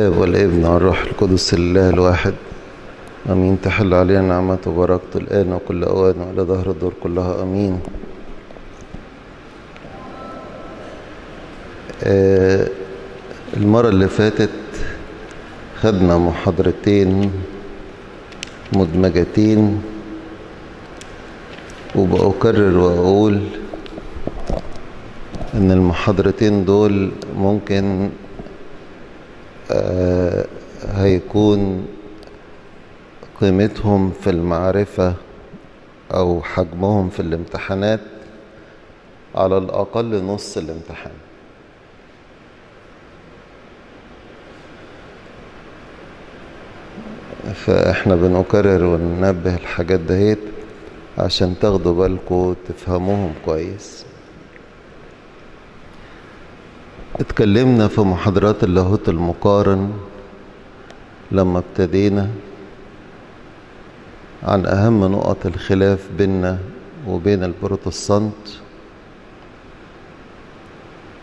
الله والابن والروح القدس الله الواحد. آمين. تحل علينا نعمته وبركته الآن وكل أوان والى ظهر الدور كلها. آمين. آه المرة اللي فاتت خدنا محاضرتين مدمجتين وبأكرر وأقول إن المحاضرتين دول ممكن هيكون قيمتهم في المعرفة أو حجمهم في الامتحانات على الأقل نص الامتحان. فإحنا بنكرر وننبه الحاجات دهيت عشان تاخدوا بالكم تفهموهم كويس. اتكلمنا في محاضرات اللاهوت المقارن. لما ابتدينا عن أهم نقط الخلاف بيننا وبين البروتستانت.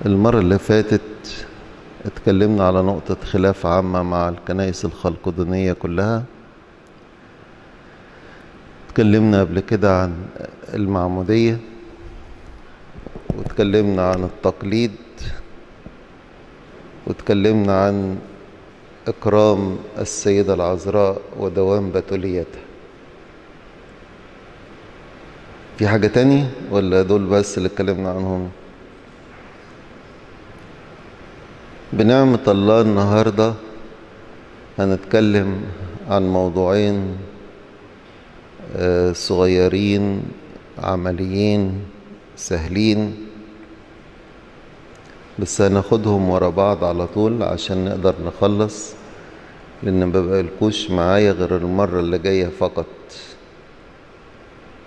المرة اللي فاتت اتكلمنا على نقطة خلاف عامة مع الكنائس الخلقدونية كلها. اتكلمنا قبل كده عن المعمودية واتكلمنا عن التقليد واتكلمنا عن إكرام السيدة العذراء ودوام بتوليتها. في حاجة تاني ولا دول بس اللي اتكلمنا عنهم؟ بنعمة الله النهاردة هنتكلم عن موضوعين صغيرين عمليين سهلين. بس هناخدهم ورا بعض على طول عشان نقدر نخلص لأن مبقالكوش معايا غير المرة اللي جاية فقط.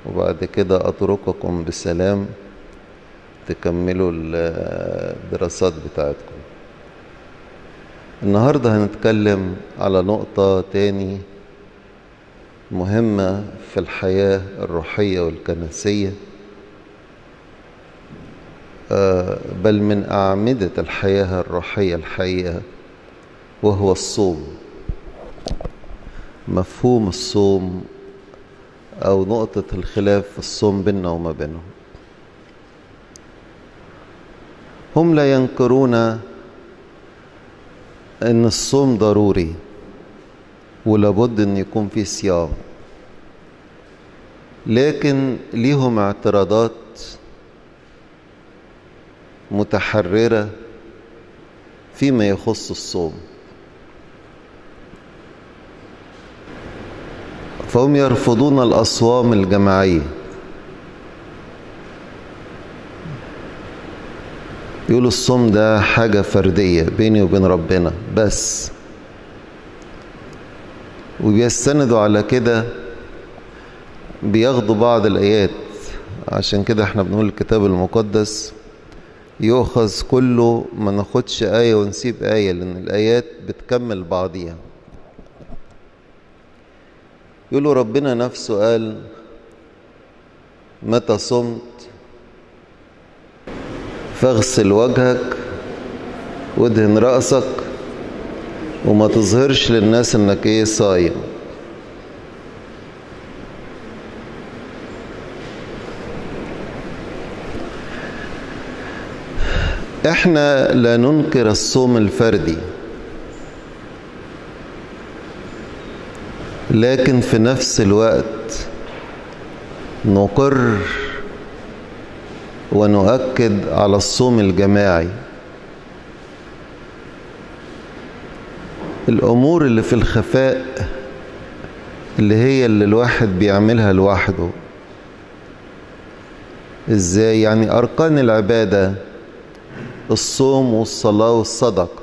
وبعد كده أترككم بسلام تكملوا الدراسات بتاعتكم. النهاردة هنتكلم على نقطة تاني مهمة في الحياة الروحية والكنسية. بل من أعمدة الحياة الروحية الحقيقة وهو الصوم. مفهوم الصوم أو نقطة الخلاف في الصوم بيننا وما بينهم. هم لا ينكرون أن الصوم ضروري ولابد أن يكون فيه صيام. لكن ليهم اعتراضات متحررة فيما يخص الصوم. فهم يرفضون الأصوام الجماعية. يقولوا الصوم ده حاجة فردية بيني وبين ربنا بس. وبيستندوا على كده بياخدوا بعض الآيات. عشان كده إحنا بنقول الكتاب المقدس يؤخذ كله ما ناخدش آية ونسيب آية لأن الآيات بتكمل بعضيها. يقولوا ربنا نفسه قال متى صمت فاغسل وجهك وادهن رأسك وما تظهرش للناس إنك إيه صايم. إحنا لا ننكر الصوم الفردي. لكن في نفس الوقت نقر ونؤكد على الصوم الجماعي. الأمور اللي في الخفاء اللي هي اللي الواحد بيعملها لوحده. إزاي؟ يعني أركان العبادة الصوم والصلاة والصدقة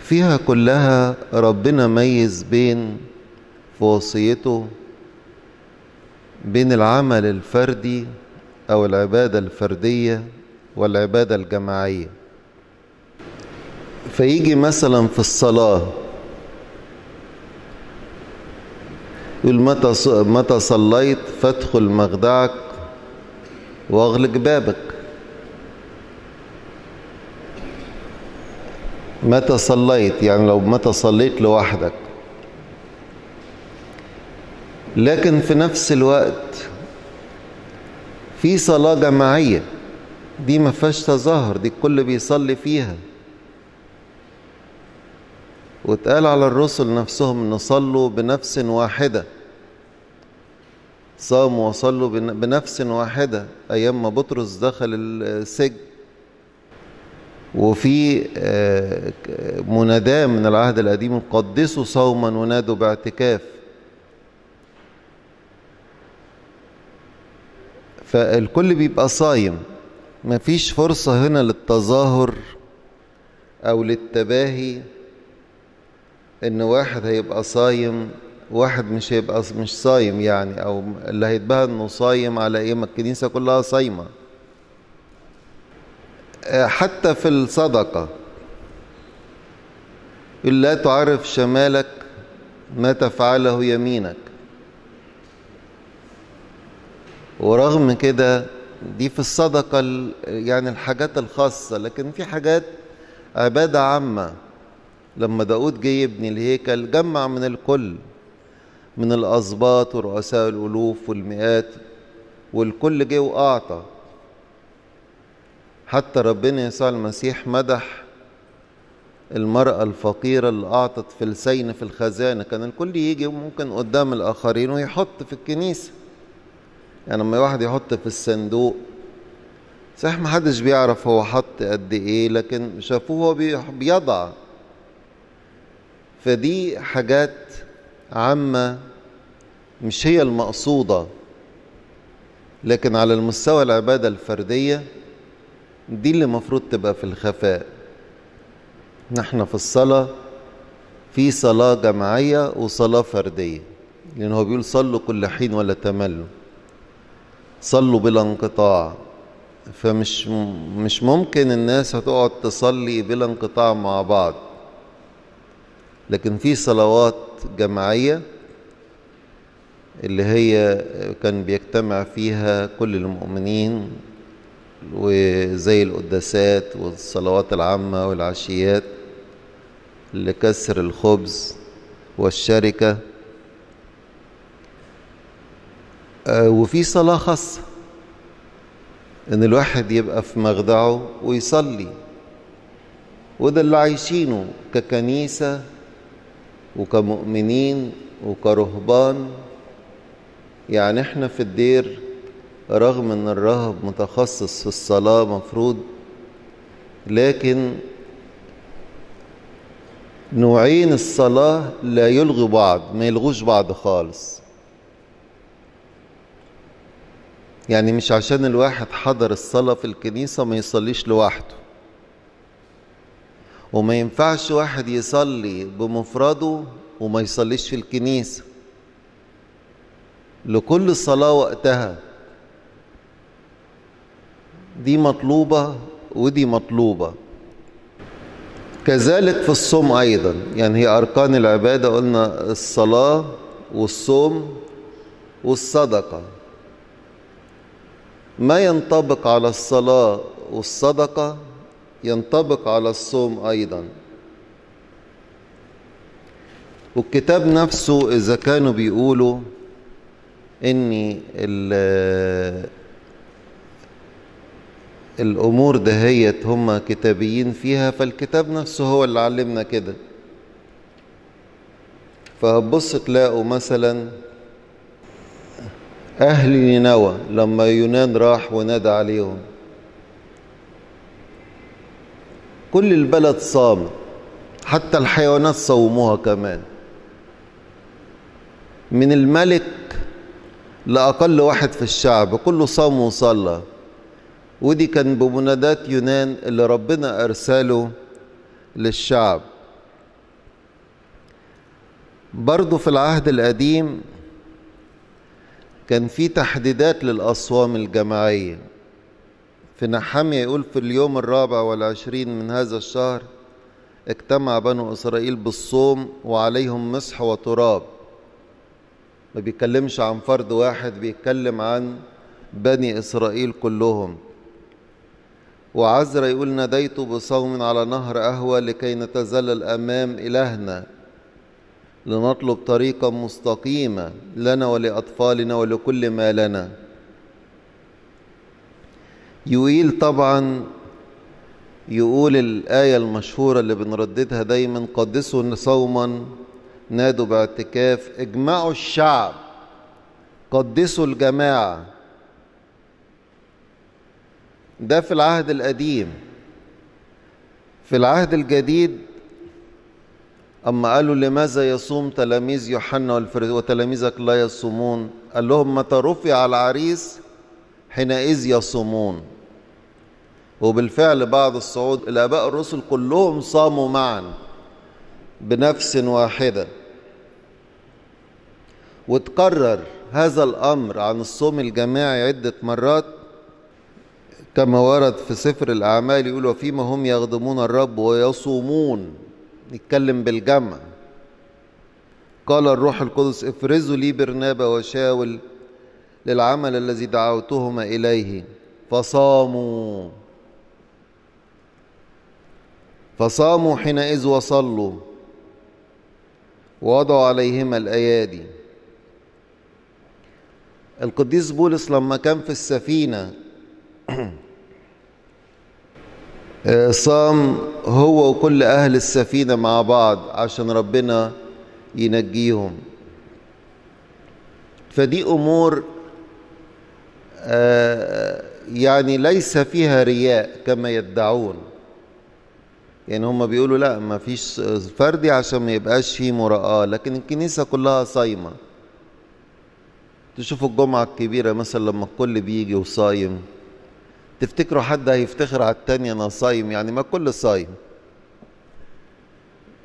فيها كلها ربنا ميز بين في وصيته بين العمل الفردي أو العبادة الفردية والعبادة الجماعية. فيجي مثلا في الصلاة يقول متى متى صليت فادخل مخدعك واغلق بابك. متى صليت؟ يعني لو متى صليت لوحدك. لكن في نفس الوقت في صلاة جماعية دي ما فيهاش تظاهر دي الكل بيصلي فيها. واتقال على الرسل نفسهم إن صلوا بنفس واحدة. صاموا وصلوا بنفس واحدة أيام ما بطرس دخل السجن. وفي مناداة من العهد القديم قدسوا صوما ونادوا باعتكاف. فالكل بيبقى صايم مفيش فرصة هنا للتظاهر أو للتباهي إن واحد هيبقى صايم واحد مش هيبقى مش صايم يعني أو اللي هيتباهى إنه صايم على إيه ما الكنيسة كلها صايمة. حتى في الصدقة. لا تعرف شمالك ما تفعله يمينك. ورغم كده دي في الصدقة يعني الحاجات الخاصة. لكن في حاجات عبادة عامة. لما داود جه يبني الهيكل جمع من الكل. من الأسباط ورؤساء الألوف والمئات. والكل جه وأعطى. حتى ربنا يسوع المسيح مدح المرأة الفقيرة اللي أعطت فلسين في الخزانة. كان الكل يجي ممكن قدام الآخرين ويحط في الكنيسة. يعني لما واحد يحط في الصندوق صحيح ما حدش بيعرف هو حط قد إيه لكن شافوه هو بيضع. فدي حاجات عامة مش هي المقصودة. لكن على المستوى العبادة الفردية دي اللي المفروض تبقى في الخفاء. نحن في الصلاة في صلاة جماعية وصلاة فردية لأن هو بيقول صلوا كل حين ولا تملوا. صلوا بلا انقطاع. فمش مش ممكن الناس هتقعد تصلي بلا انقطاع مع بعض. لكن في صلوات جماعية اللي هي كان بيجتمع فيها كل المؤمنين وزي القداسات والصلوات العامة والعشيات لكسر الخبز والشركة. وفي صلاة خاصة إن الواحد يبقى في مخدعه ويصلي. وده اللي عايشينه ككنيسة وكمؤمنين وكرهبان. يعني إحنا في الدير رغم إن الراهب متخصص في الصلاة مفروض لكن نوعين الصلاة لا يلغي بعض ما يلغوش بعض خالص. يعني مش عشان الواحد حضر الصلاة في الكنيسة ما يصليش لوحده. وما ينفعش واحد يصلي بمفرده وما يصليش في الكنيسة. لكل صلاة وقتها دي مطلوبة ودي مطلوبة. كذلك في الصوم أيضا. يعني هي أركان العبادة قلنا الصلاة والصوم والصدقة. ما ينطبق على الصلاة والصدقة؟ ينطبق على الصوم أيضا. والكتاب نفسه إذا كانوا بيقولوا إن الأمور دهيت هم كتابيين فيها فالكتاب نفسه هو اللي علمنا كده. فهتبص تلاقوا مثلا أهل نينوى لما يونان راح ونادى عليهم. كل البلد صامت حتى الحيوانات صوموها كمان. من الملك لأقل واحد في الشعب كله صام وصلى. ودي كان بمنادات يونان اللي ربنا أرسله للشعب. برضو في العهد القديم كان في تحديدات للأصوام الجماعية. في نحمية يقول في اليوم الرابع والعشرين من هذا الشهر اجتمع بنو إسرائيل بالصوم وعليهم مسح وتراب. ما بيتكلمش عن فرد واحد بيتكلم عن بني إسرائيل كلهم. وعزرا يقول ناديت بصوم على نهر أهوى لكي نتذلل أمام إلهنا لنطلب طريقا مستقيمة لنا ولأطفالنا ولكل ما لنا. يويل طبعا يقول الآية المشهورة اللي بنرددها دايما قدسوا صوما نادوا باعتكاف اجمعوا الشعب قدسوا الجماعة ده في العهد القديم. في العهد الجديد أما قالوا لماذا يصوم تلاميذ يوحنا وتلاميذك لا يصومون؟ قال لهم متى رفع العريس حينئذ يصومون. وبالفعل بعد الصعود الآباء الرسل كلهم صاموا معا بنفس واحدة. وتكرر هذا الأمر عن الصوم الجماعي عدة مرات كما ورد في سفر الأعمال يقول وفيما هم يخدمون الرب ويصومون. نتكلم بالجمع. قال الروح القدس افرزوا لي برنابا وشاول للعمل الذي دعوتهما إليه. فصاموا. فصاموا حينئذ وصلوا. ووضعوا عليهما الأيادي. القديس بولس لما كان في السفينة صام هو وكل أهل السفينة مع بعض عشان ربنا ينجيهم. فدي أمور يعني ليس فيها رياء كما يدعون. يعني هم بيقولوا لا ما فيش فردي عشان ما يبقاش فيه مراءة لكن الكنيسة كلها صايمة. تشوفوا الجمعة الكبيرة مثلا لما الكل بيجي وصايم. تفتكروا حد هيفتخر على التاني أنا صايم؟ يعني ما كل صايم.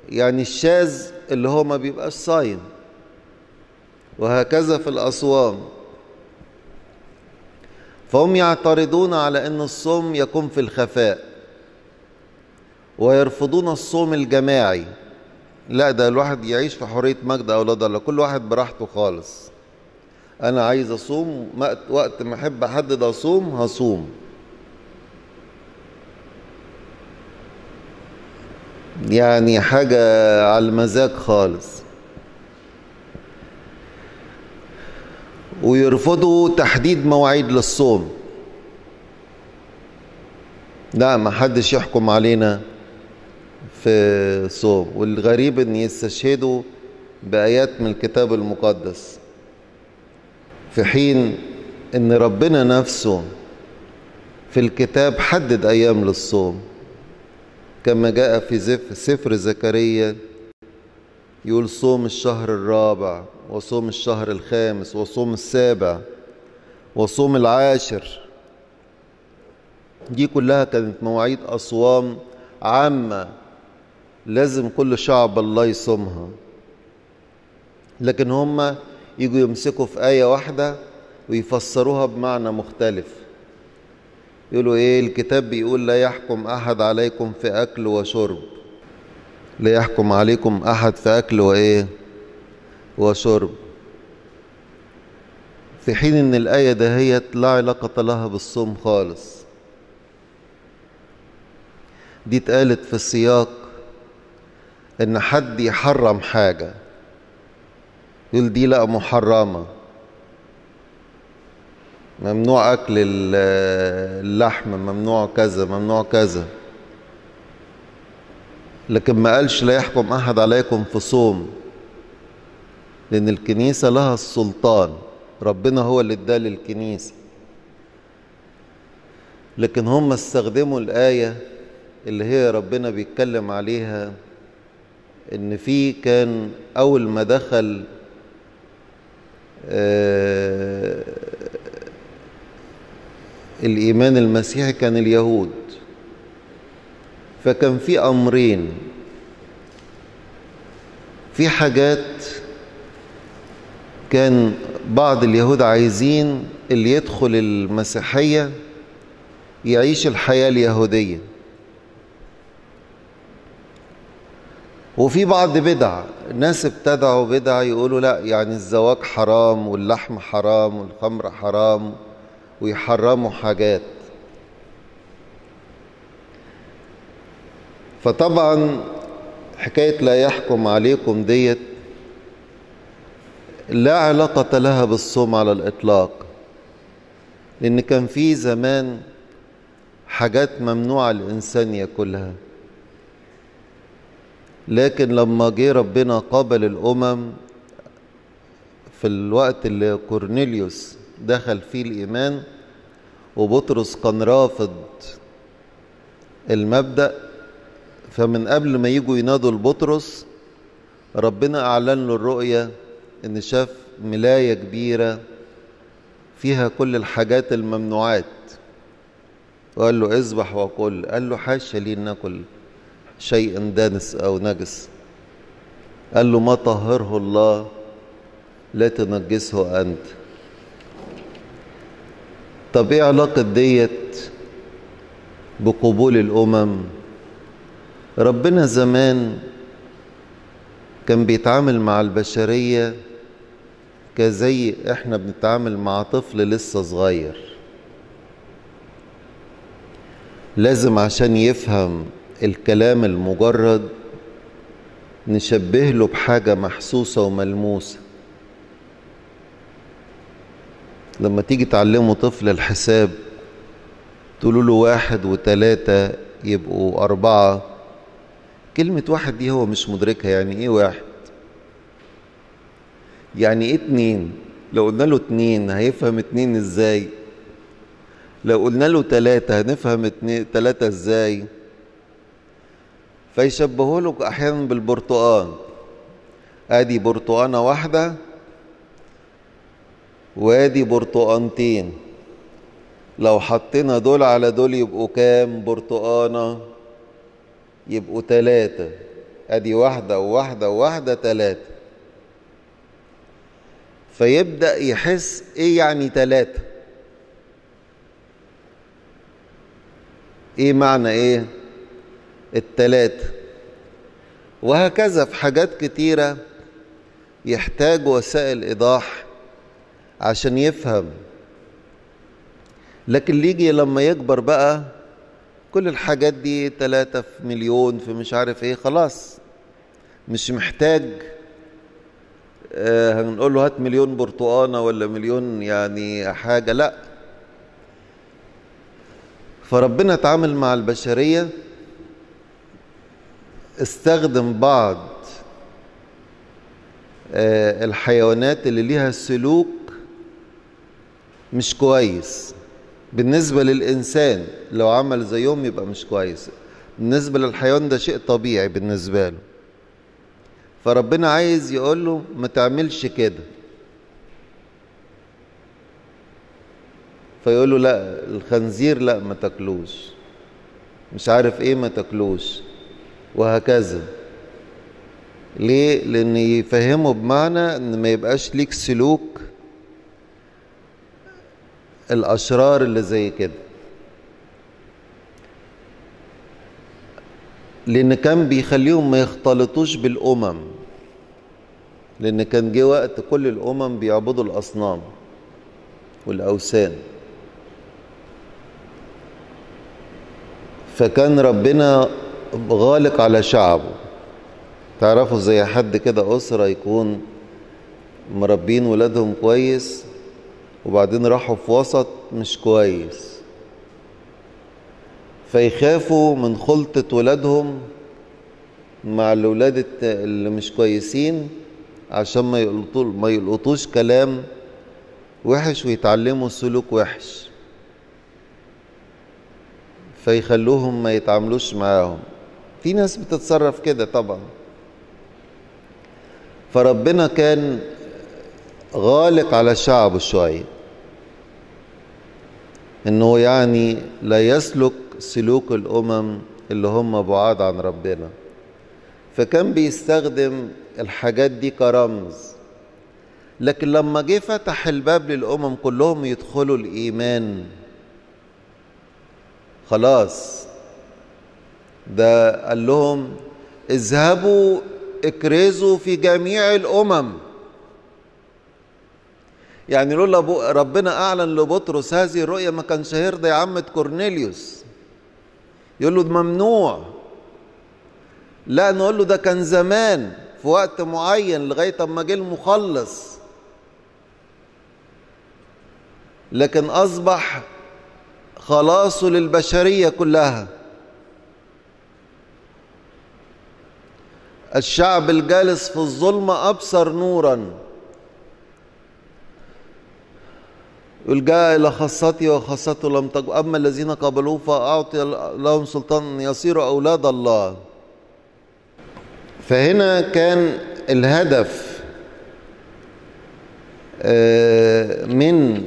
يعني الشاذ اللي هو ما بيبقاش صايم. وهكذا في الأصوام. فهم يعترضون على أن الصوم يكون في الخفاء. ويرفضون الصوم الجماعي. لا ده الواحد يعيش في حرية مجد أولاد الله كل واحد براحته خالص. أنا عايز أصوم وقت ما أحب أحدد أصوم هصوم. يعني حاجة على المزاج خالص. ويرفضوا تحديد مواعيد للصوم. لا ما حدش يحكم علينا في صوم. والغريب إن يستشهدوا بآيات من الكتاب المقدس. في حين إن ربنا نفسه في الكتاب حدد أيام للصوم. كما جاء في سفر زكريا يقول صوم الشهر الرابع وصوم الشهر الخامس وصوم السابع وصوم العاشر. دي كلها كانت مواعيد أصوام عامة لازم كل شعب الله يصومها. لكن هم يجوا يمسكوا في آية واحدة ويفسروها بمعنى مختلف. يقولوا إيه الكتاب بيقول لا يحكم أحد عليكم في أكل وشرب. لا يحكم عليكم أحد في أكل وإيه وشرب. في حين إن الآية دهيت لا علاقة لها بالصوم خالص. دي اتقالت في السياق إن حد يحرم حاجة. يقول دي لا محرمة. ممنوع أكل اللحم ممنوع كذا ممنوع كذا. لكن ما قالش لا يحكم أحد عليكم في صوم. لأن الكنيسة لها السلطان. ربنا هو اللي اداه للكنيسة. لكن هم استخدموا الآية اللي هي ربنا بيتكلم عليها إن في كان أول ما دخل آه الإيمان المسيحي كان اليهود. فكان في أمرين. في حاجات كان بعض اليهود عايزين اللي يدخل المسيحية يعيش الحياة اليهودية. وفي بعض بدع الناس ابتدعوا بدع يقولوا لا يعني الزواج حرام واللحم حرام والخمر حرام. ويحرموا حاجات. فطبعا حكاية لا يحكم عليكم ديت لا علاقة لها بالصوم على الإطلاق لأن كان في زمان حاجات ممنوعة الإنسان ياكلها. لكن لما جه ربنا قابل الأمم في الوقت اللي كورنيليوس دخل فيه الإيمان وبطرس كان رافض المبدأ فمن قبل ما يجوا ينادوا لبطرس ربنا أعلن له الرؤية إن شاف ملاية كبيرة فيها كل الحاجات الممنوعات. وقال له اذبح وكل قال له حاشا لي ناكل شيء دانس أو نجس؟ قال له ما طهره الله لا تنجسه أنت. طب إيه علاقة ديت بقبول الأمم. ربنا زمان كان بيتعامل مع البشرية كزي إحنا بنتعامل مع طفل لسه صغير. لازم عشان يفهم الكلام المجرد نشبه له بحاجة محسوسة وملموسة. لما تيجي تعلموا طفل الحساب تقولوا له واحد وتلاتة يبقوا أربعة. كلمة واحد دي هو مش مدركها يعني إيه واحد؟ يعني إيه اتنين؟ لو قلنا له اتنين هيفهم اتنين إزاي؟ لو قلنا له تلاتة هنفهم اتنين تلاتة إزاي؟ فيشبهوا له أحيانا بالبرتقان. أدي برتقانة واحدة وادي برتقانتين. لو حطينا دول على دول يبقوا كام؟ برتقانة. يبقوا تلاتة. أدي واحدة وواحدة وواحدة تلاتة. فيبدأ يحس إيه يعني تلاتة؟ إيه معنى إيه؟ التلاتة. وهكذا في حاجات كتيرة يحتاج وسائل إيضاح عشان يفهم. لكن اللي يجي لما يكبر بقى كل الحاجات دي تلاتة في مليون في مش عارف إيه خلاص. مش محتاج آه هنقول له هات مليون برتقانة ولا مليون يعني حاجة لأ. فربنا اتعامل مع البشرية استخدم بعض آه الحيوانات اللي ليها سلوك مش كويس. بالنسبة للإنسان لو عمل زيهم يبقى مش كويس. بالنسبة للحيوان ده شيء طبيعي بالنسبة له. فربنا عايز يقول له ما تعملش كده. فيقول له لا الخنزير لا ما تاكلوش. مش عارف إيه ما تاكلوش. وهكذا. ليه؟ لأن يفهمه بمعنى إن ما يبقاش ليك سلوك الأشرار اللي زي كده. لأن كان بيخليهم ما يختلطوش بالأمم. لأن كان جه وقت كل الأمم بيعبدوا الأصنام والأوثان. فكان ربنا غالق على شعبه. تعرفوا زي حد كده أسرة يكون مربين ولادهم كويس؟ وبعدين راحوا في وسط مش كويس. فيخافوا من خلطة ولادهم مع الولاد اللي مش كويسين عشان ما يلقطوا ما يلقطوش كلام وحش ويتعلموا سلوك وحش. فيخلوهم ما يتعاملوش معاهم. في ناس بتتصرف كده طبعا. فربنا كان غالق على شعبه شوية. إنه يعني لا يسلك سلوك الأمم اللي هم بعاد عن ربنا. فكان بيستخدم الحاجات دي كرمز. لكن لما جه فتح الباب للأمم كلهم يدخلوا الإيمان خلاص. ده قال لهم اذهبوا اكرزوا في جميع الأمم. يعني لولا ربنا أعلن لبطرس هذه الرؤيه ما كانش هيرضى يعمد كورنيليوس. يقول له ده ممنوع. لا نقول له ده كان زمان في وقت معين لغاية أما جه المخلص. لكن أصبح خلاصه للبشرية كلها. الشعب الجالس في الظلمة أبصر نورا. يقول جاء إلى خاصتي وخاصته لم تجب أما الذين قبلوه فأعطي لهم سلطان يصيروا أولاد الله. فهنا كان الهدف من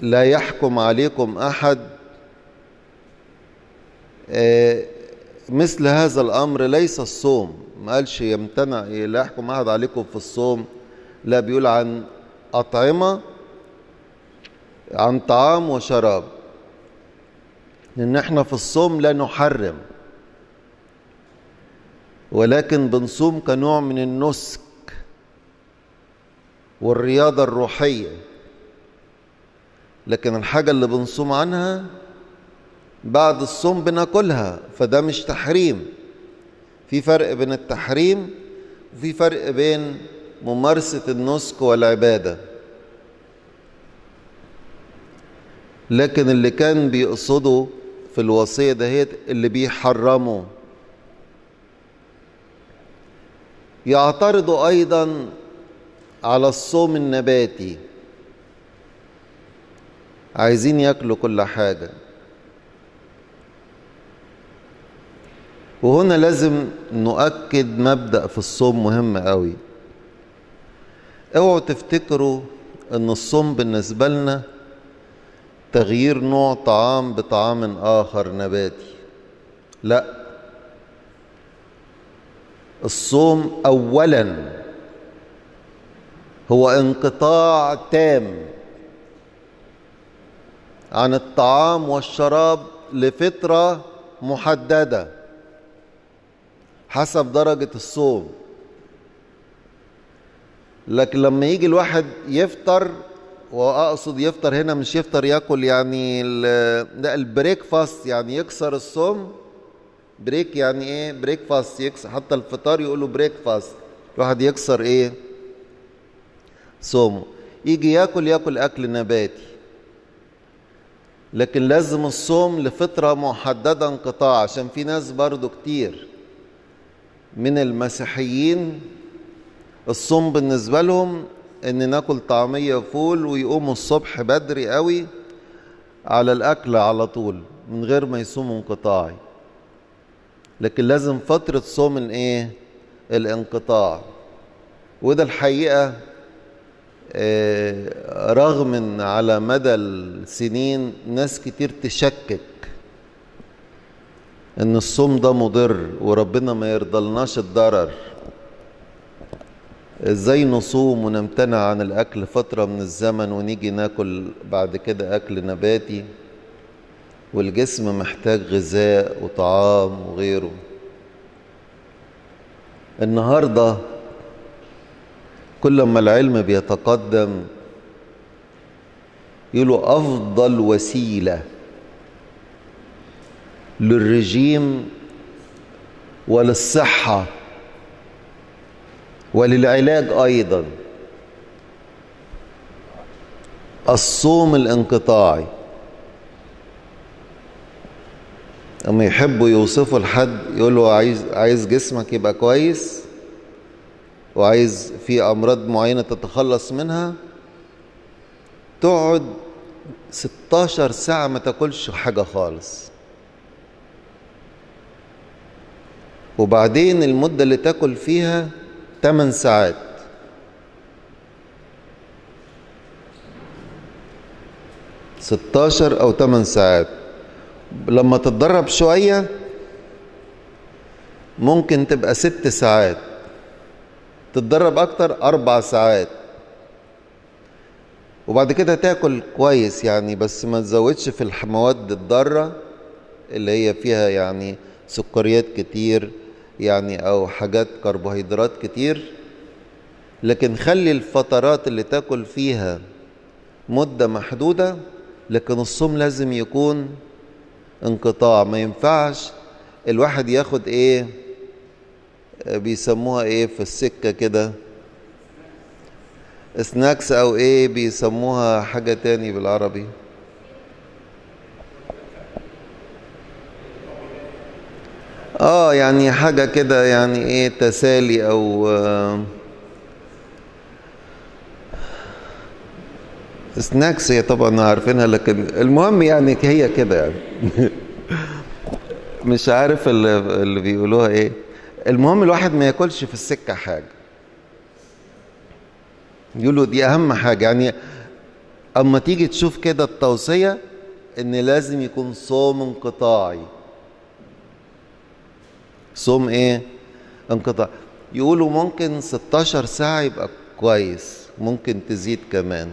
لا يحكم عليكم أحد مثل هذا الأمر ليس الصوم. ما قالش يمتنع لا يحكم أحد عليكم في الصوم لا بيقول عن أطعمة. عن طعام وشراب. لأن إحنا في الصوم لا نحرم. ولكن بنصوم كنوع من النسك والرياضة الروحية. لكن الحاجة اللي بنصوم عنها بعد الصوم بناكلها فده مش تحريم. في فرق بين التحريم وفي فرق بين ممارسة النسك والعبادة. لكن اللي كان بيقصده في الوصية دهيت اللي بيحرموا يعترضوا أيضا على الصوم النباتي. عايزين ياكلوا كل حاجة. وهنا لازم نؤكد مبدأ في الصوم مهم قوي. اوعوا تفتكروا ان الصوم بالنسبة لنا تغيير نوع طعام بطعام آخر نباتي. لا. الصوم أولا. هو انقطاع تام عن الطعام والشراب لفترة محددة حسب درجة الصوم. لكن لما يجي الواحد يفطر وأقصد يفطر هنا مش يفطر ياكل يعني لا ال breakfast يعني يكسر الصوم. break يعني إيه؟ breakfast يكسر حتى الفطار يقولوا breakfast الواحد يكسر إيه؟ صومه. يجي ياكل ياكل أكل نباتي. لكن لازم الصوم لفترة محددة انقطاع عشان في ناس برضو كتير من المسيحيين الصوم بالنسبة لهم إن ناكل طعمية وفول ويقوموا الصبح بدري قوي على الأكل على طول من غير ما يصوموا انقطاعي. لكن لازم فترة صوم الإيه؟ الانقطاع. وده الحقيقة رغم إن على مدى السنين ناس كتير تشكك إن الصوم ده مضر وربنا ما يرضلناش الضرر. إزاي نصوم ونمتنع عن الأكل فترة من الزمن ونيجي ناكل بعد كده أكل نباتي؟ والجسم محتاج غذاء وطعام وغيره. النهارده كل ما العلم بيتقدم يقولوا أفضل وسيلة للرجيم وللصحه وللعلاج أيضا. الصوم الانقطاعي. أما يحبوا يوصفوا لحد يقولوا عايز عايز جسمك يبقى كويس وعايز في أمراض معينة تتخلص منها تقعد 16 ساعة ما تاكلش حاجة خالص. وبعدين المدة اللي تاكل فيها 8 ساعات. ستاشر أو 8 ساعات. لما تتدرب شوية ممكن تبقى ست ساعات. تتدرب أكتر أربع ساعات. وبعد كده تاكل كويس يعني بس ما تزودش في المواد الضارة اللي هي فيها يعني سكريات كتير. يعني أو حاجات كربوهيدرات كتير. لكن خلي الفترات اللي تاكل فيها مدة محدودة لكن الصوم لازم يكون انقطاع. ما ينفعش الواحد ياخد إيه بيسموها إيه في السكة كده سناكس أو إيه بيسموها حاجة تاني بالعربي. آه يعني حاجة كده يعني إيه تسالي أو آه سناكس هي طبعا عارفينها لكن المهم يعني هي كده يعني. مش عارف اللي, اللي بيقولوها إيه. المهم الواحد ما ياكلش في السكة حاجة. يقولوا دي أهم حاجة. يعني أما تيجي تشوف كده التوصية إن لازم يكون صوم انقطاعي. صوم إيه؟ انقطاع. يقولوا ممكن 16 ساعة يبقى كويس ممكن تزيد كمان.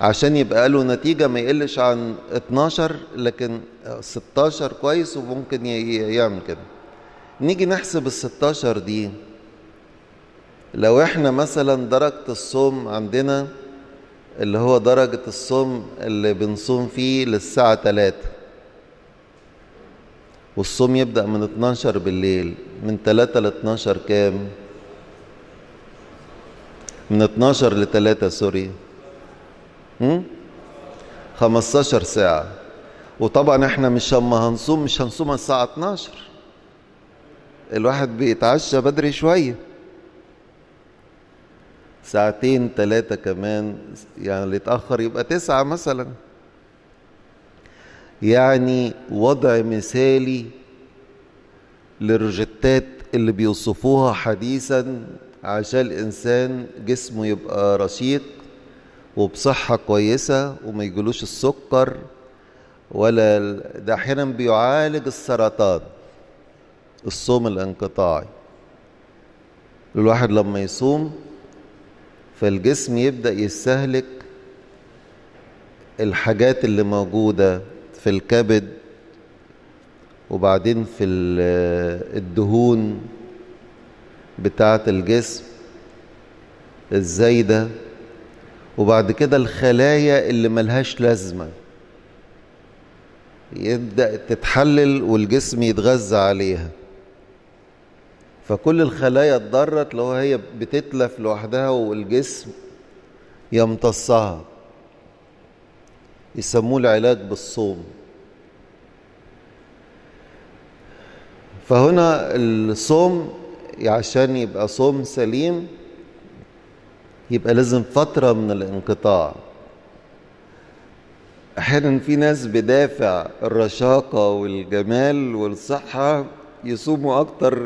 عشان يبقى له نتيجة ما يقلش عن 12 لكن 16 كويس وممكن يعمل كده. نيجي نحسب ال 16 دي. لو إحنا مثلا درجة الصوم عندنا اللي هو درجة الصوم اللي بنصوم فيه للساعة 3 والصوم يبدأ من 12 بالليل. من 3 ل 12 كام؟ من 12 ل 3 سوري. هم؟ 15 ساعة. وطبعا إحنا مش اما هنصوم مش هنصوم الساعة 12 الواحد بيتعشى بدري شوية. ساعتين ثلاثة كمان. يعني اللي يتأخر يبقى تسعة مثلا. يعني وضع مثالي للروجيتات اللي بيوصفوها حديثا عشان الإنسان جسمه يبقى رشيق وبصحة كويسة وما يجيلوش السكر ولا ده أحيانا بيعالج السرطان الصوم الانقطاعي. الواحد لما يصوم فالجسم يبدأ يستهلك الحاجات اللي موجودة في الكبد وبعدين في الدهون بتاعة الجسم الزايدة وبعد كده الخلايا اللي ملهاش لازمة. يبدأ تتحلل والجسم يتغذى عليها. فكل الخلايا اتضرت لو هي بتتلف لوحدها والجسم يمتصها. يسموه العلاج بالصوم. فهنا الصوم عشان يبقى صوم سليم يبقى لازم فترة من الانقطاع. أحيانا في ناس بدافع الرشاقة والجمال والصحة يصوموا أكتر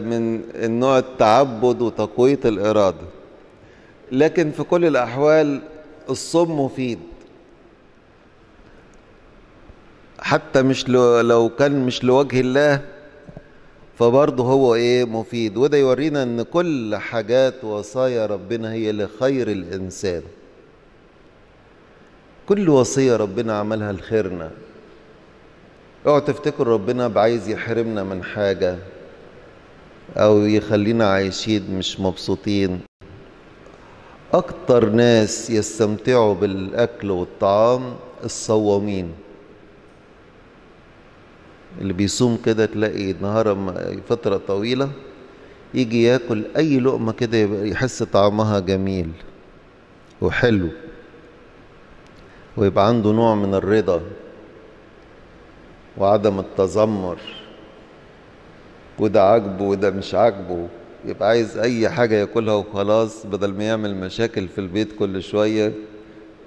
من النوع التعبد وتقوية الإرادة. لكن في كل الأحوال الصوم مفيد. حتى مش لو كان مش لوجه الله فبرضه هو إيه مفيد. وده يورينا إن كل حاجات وصايا ربنا هي لخير الإنسان. كل وصية ربنا عملها لخيرنا. اوعوا تفتكروا ربنا بعايز يحرمنا من حاجة أو يخلينا عايشين مش مبسوطين. أكتر ناس يستمتعوا بالأكل والطعام الصوامين. اللي بيصوم كده تلاقي نهار فترة طويلة يجي ياكل أي لقمة كده يحس طعمها جميل وحلو ويبقى عنده نوع من الرضا وعدم التذمر. وده عاجبه وده مش عاجبه. يبقى عايز أي حاجة ياكلها وخلاص بدل ما يعمل مشاكل في البيت كل شوية.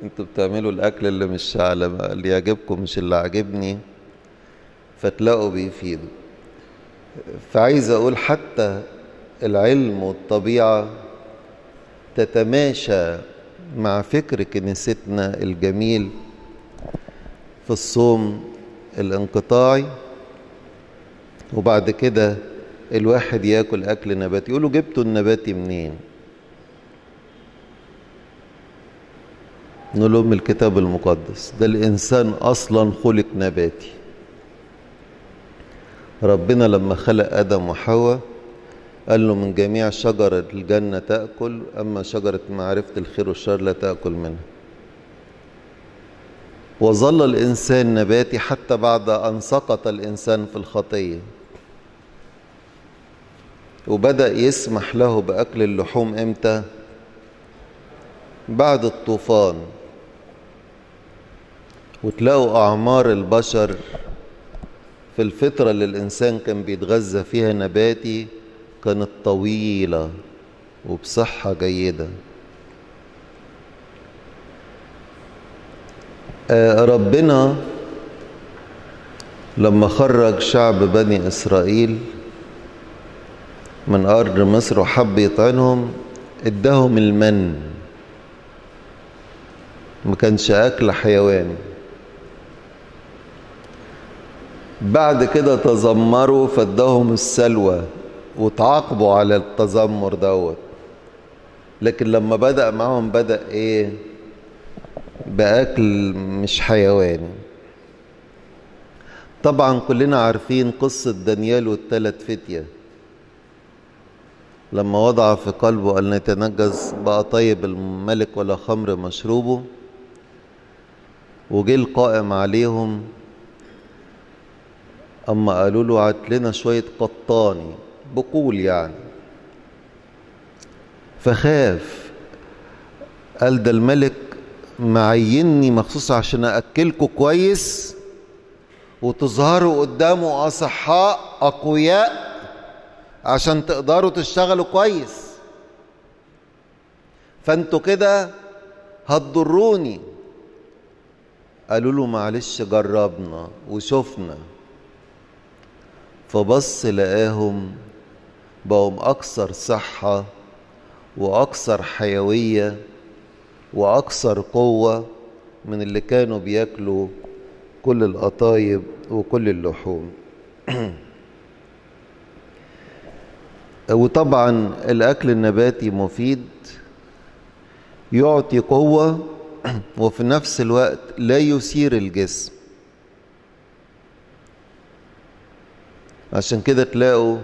أنتوا بتعملوا الأكل اللي مش على اللي يعجبكم مش اللي عاجبني. فتلاقوا بيفيدوا. فعايز أقول حتى العلم والطبيعة تتماشى مع فكر كنيستنا الجميل في الصوم الانقطاعي. وبعد كده الواحد ياكل أكل نباتي. يقولوا جبتوا النباتي منين؟ نقول لهم الكتاب المقدس. ده الإنسان أصلا خلق نباتي. ربنا لما خلق آدم وحواء قال له من جميع شجر الجنة تأكل أما شجرة معرفة الخير والشر لا تأكل منها. وظل الإنسان نباتي حتى بعد أن سقط الإنسان في الخطية. وبدأ يسمح له بأكل اللحوم إمتى؟ بعد الطوفان وتلاقوا أعمار البشر في الفترة اللي الإنسان كان بيتغذى فيها نباتي كانت طويلة وبصحة جيدة ربنا لما خرج شعب بني إسرائيل من أرض مصر وحب يطعنهم اداهم المن. ما كانش أكل حيواني. بعد كده تذمروا فاداهم السلوى وتعاقبوا على التذمر دوت. لكن لما بدأ معهم بدأ إيه؟ بأكل مش حيواني. طبعا كلنا عارفين قصة دانيال والثلاث فتية لما وضع في قلبه أن يتنجز بقى طيب الملك ولا خمر مشروبه. وجه القائم عليهم. أما قالوا له هات لنا شوية قطاني بقول يعني. فخاف. قال ده الملك معيني مخصوص عشان أكلكوا كويس وتظهروا قدامه أصحاء أقوياء. عشان تقدروا تشتغلوا كويس. فانتوا كده هتضروني. قالوا له معلش جربنا وشفنا. فبص لقاهم بقوا أكثر صحة وأكثر حيوية وأكثر قوة من اللي كانوا بياكلوا كل القطايب وكل اللحوم. وطبعا الأكل النباتي مفيد يعطي قوة وفي نفس الوقت لا يثير الجسم. عشان كده تلاقوا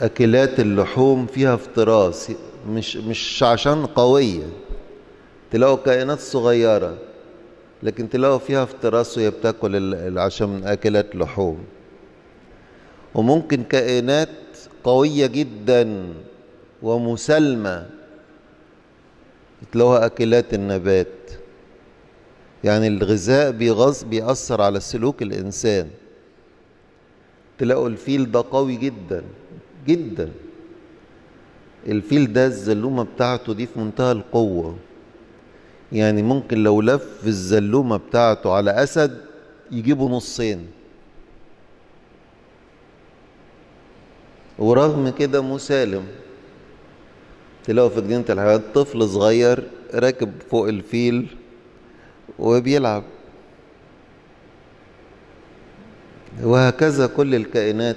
أكلات اللحوم فيها افتراس مش مش عشان قوية. تلاقوا كائنات صغيرة لكن تلاقوا فيها افتراس وهي بتاكل عشان أكلات لحوم. وممكن كائنات قوية جدا ومسالمة تلاقوها أكلات النبات. يعني الغذاء بيغص بيأثر على سلوك الإنسان. تلاقوا الفيل ده قوي جدا جدا. الفيل ده الزلومة بتاعته دي في منتهى القوة. يعني ممكن لو لف الزلومة بتاعته على أسد يجيبه نصين. ورغم كده مسالم تلاقوا في جنينة الحيوانات طفل صغير راكب فوق الفيل وبيلعب. وهكذا كل الكائنات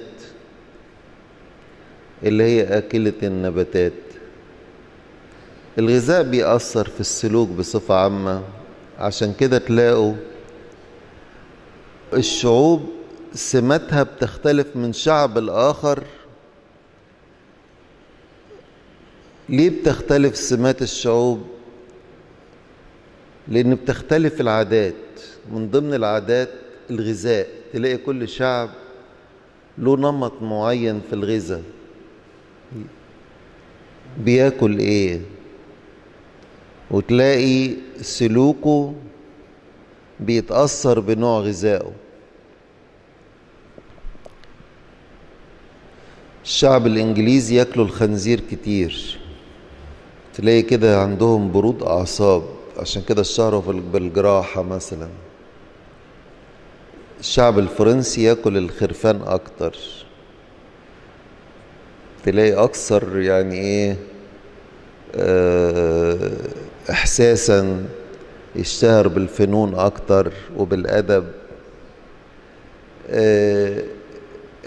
اللي هي آكلة النباتات. الغذاء بيأثر في السلوك بصفة عامة. عشان كده تلاقوا الشعوب سماتها بتختلف من شعب الآخر ليه بتختلف سمات الشعوب؟ لأن بتختلف العادات. من ضمن العادات الغذاء. تلاقي كل شعب له نمط معين في الغذاء بياكل إيه؟ وتلاقي سلوكه بيتأثر بنوع غذائه. الشعب الإنجليزي ياكلوا الخنزير كتير. تلاقي كده عندهم برود أعصاب عشان كده اشتهروا بالجراحة مثلا. الشعب الفرنسي ياكل الخرفان أكتر. تلاقي أكثر يعني إيه آه إحساسا يشتهر بالفنون أكتر وبالأدب. آه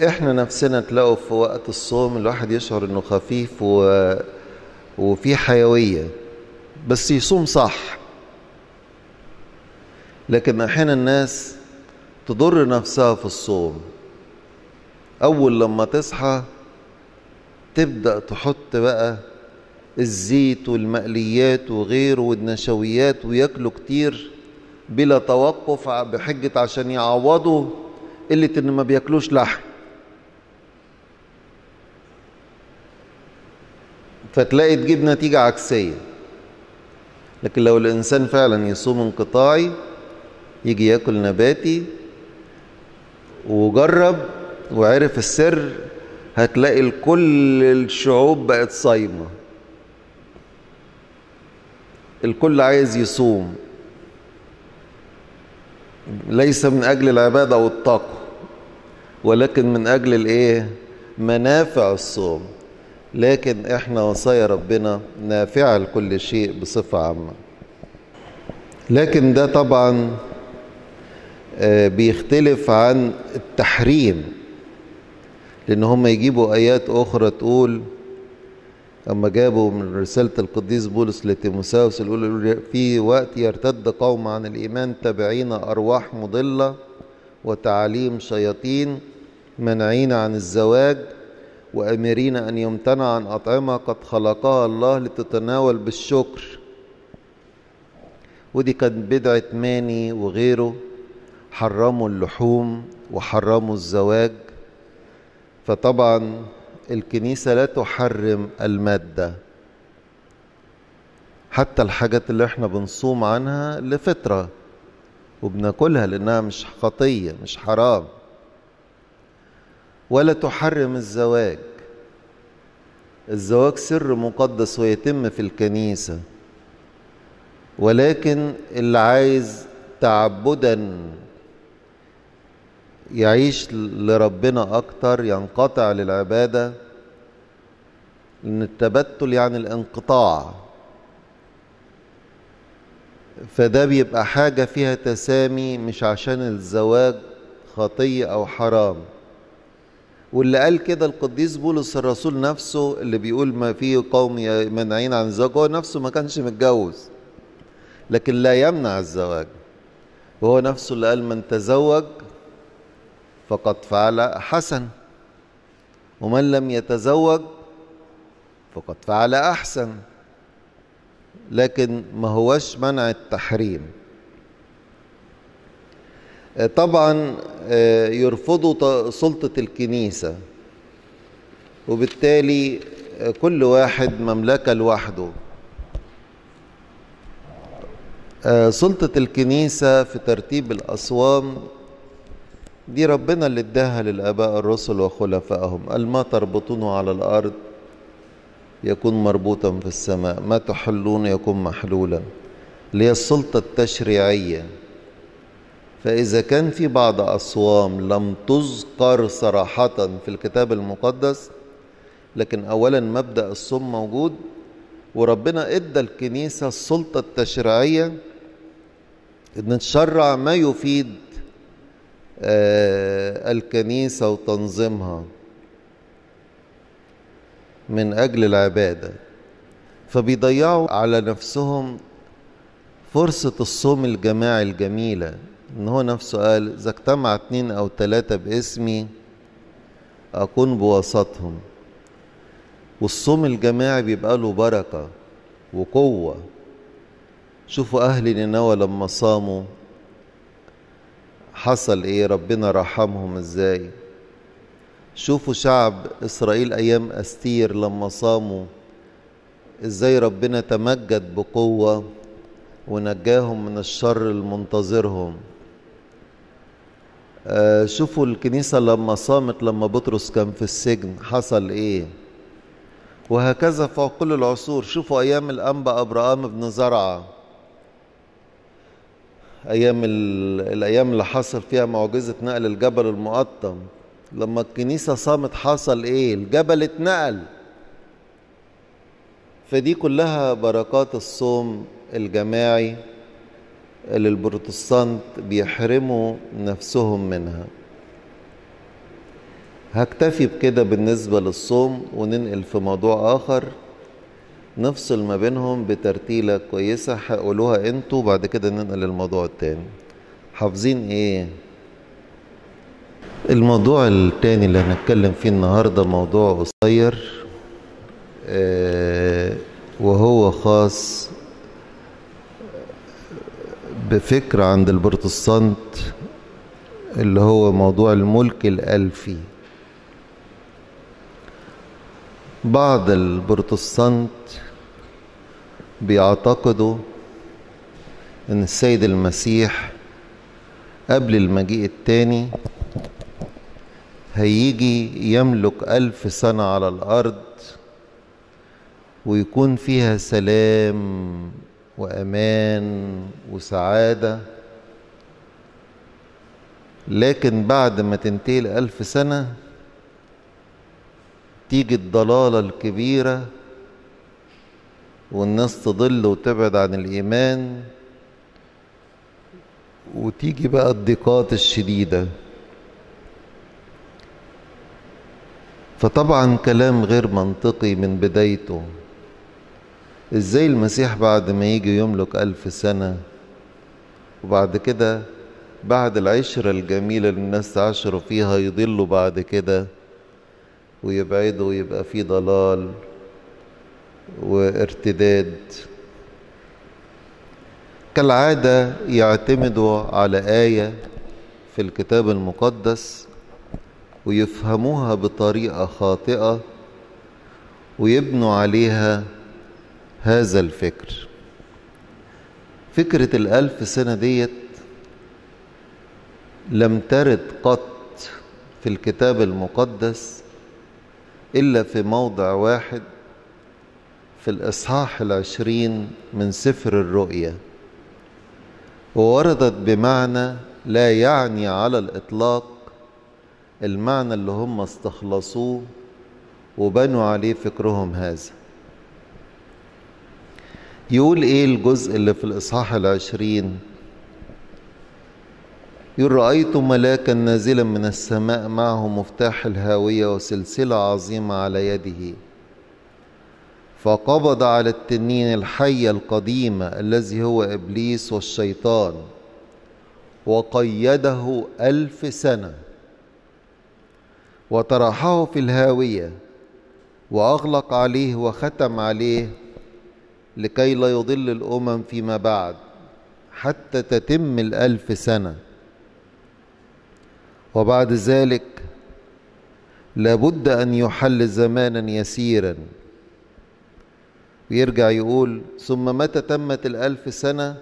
إحنا نفسنا تلاقوا في وقت الصوم الواحد يشعر إنه خفيف و... وفي حيوية بس يصوم صح. لكن أحيانا الناس تضر نفسها في الصوم أول لما تصحى تبدأ تحط بقى الزيت والمقليات وغيره والنشويات وياكلوا كتير بلا توقف بحجة عشان يعوضوا قلة إن ما بياكلوش لحم. فتلاقي تجيب نتيجة عكسية. لكن لو الإنسان فعلا يصوم انقطاعي يجي ياكل نباتي وجرب وعرف السر هتلاقي كل الشعوب بقت صايمة. الكل عايز يصوم. ليس من أجل العبادة والطاقة ولكن من أجل الإيه؟ منافع الصوم. لكن إحنا وصايا ربنا نافعة لكل شيء بصفة عامة. لكن ده طبعا بيختلف عن التحريم. لأن هم يجيبوا آيات أخرى تقول أما جابوا من رسالة القديس بولس لتيموساوس يقول في وقت يرتد قوم عن الإيمان تابعين أرواح مضلة وتعاليم شياطين منعين عن الزواج وأمرين أن يمتنع عن أطعمة قد خلقها الله لتتناول بالشكر. ودي كانت بدعة ماني وغيره. حرموا اللحوم وحرموا الزواج. فطبعا الكنيسة لا تحرم المادة. حتى الحاجات اللي إحنا بنصوم عنها لفترة وبناكلها لأنها مش خطية مش حرام. ولا تحرم الزواج. الزواج سر مقدس ويتم في الكنيسة ولكن اللي عايز تعبدا يعيش لربنا أكتر ينقطع للعبادة لأن التبتل يعني الانقطاع. فده بيبقى حاجة فيها تسامي مش عشان الزواج خطية أو حرام. واللي قال كده القديس بولس الرسول نفسه اللي بيقول ما في قوم منعين عن الزواج هو نفسه ما كانش متجوز لكن لا يمنع الزواج. وهو نفسه اللي قال من تزوج فقد فعل حسن ومن لم يتزوج فقد فعل أحسن لكن ما هوش منع التحريم. طبعا يرفضوا سلطة الكنيسة. وبالتالي كل واحد مملكة لوحده. سلطة الكنيسة في ترتيب الأصوام دي ربنا اللي اداها للآباء الرسل وخلفائهم. قال ما تربطونه على الأرض يكون مربوطا في السماء. ما تحلون يكون محلولا. اللي هي السلطة التشريعية. فإذا كان في بعض أصوام لم تذكر صراحة في الكتاب المقدس لكن أولا مبدأ الصوم موجود وربنا إدى الكنيسة السلطة التشريعية إن تشرع ما يفيد الكنيسة وتنظيمها من أجل العبادة. فبيضيعوا على نفسهم فرصة الصوم الجماعي الجميلة. إن هو نفسه قال إذا اجتمع اتنين أو تلاتة باسمي أكون بوسطهم والصوم الجماعي بيبقى له بركة وقوة. شوفوا أهل نينوى لما صاموا حصل إيه ربنا رحمهم إزاي. شوفوا شعب إسرائيل أيام أستير لما صاموا إزاي ربنا تمجد بقوة ونجاهم من الشر المنتظرهم. آه شوفوا الكنيسة لما صامت لما بطرس كان في السجن حصل إيه؟ وهكذا في كل العصور. شوفوا أيام الأنبا أبراهام بن زرعة. أيام الأيام اللي حصل فيها معجزة نقل الجبل المقطم. لما الكنيسة صامت حصل إيه؟ الجبل اتنقل. فدي كلها بركات الصوم الجماعي. اللي البروتستانت بيحرموا نفسهم منها. هكتفي بكده بالنسبة للصوم وننقل في موضوع آخر. نفصل ما بينهم بترتيلة كويسة هقولوها أنتوا وبعد كده ننقل الموضوع التاني. حافظين إيه؟ الموضوع التاني اللي هنتكلم فيه النهاردة موضوع قصير آه وهو خاص بفكر عند البروتستانت اللي هو موضوع الملك الألفي. بعض البروتستانت بيعتقدوا إن السيد المسيح قبل المجيء التاني هيجي يملك ألف سنة على الأرض ويكون فيها سلام وأمان وسعادة. لكن بعد ما تنتهي الألف سنة تيجي الضلالة الكبيرة والناس تضل وتبعد عن الإيمان وتيجي بقى الضيقات الشديدة. فطبعا كلام غير منطقي من بدايته. إزاي المسيح بعد ما يجي يملك ألف سنة؟ وبعد كده بعد العشرة الجميلة اللي الناس تعشروا فيها يضلوا بعد كده ويبعدوا ويبقى في ضلال وارتداد. كالعادة يعتمدوا على آية في الكتاب المقدس ويفهموها بطريقة خاطئة ويبنوا عليها هذا الفكر. فكرة الألف سنة ديت لم ترد قط في الكتاب المقدس إلا في موضع واحد في الإصحاح العشرين من سفر الرؤيا ووردت بمعنى لا يعني على الإطلاق المعنى اللي هم استخلصوه وبنوا عليه فكرهم هذا. يقول إيه الجزء اللي في الإصحاح العشرين؟ يقول رأيت ملاكا نازلا من السماء معه مفتاح الهاوية وسلسلة عظيمة على يده. فقبض على التنين الحية القديمة الذي هو إبليس والشيطان وقيده ألف سنة. وطرحه في الهاوية وأغلق عليه وختم عليه لكي لا يضل الأمم فيما بعد حتى تتم الألف سنة. وبعد ذلك لابد أن يحل زمانا يسيرا. ويرجع يقول ثم متى تمت الألف سنة؟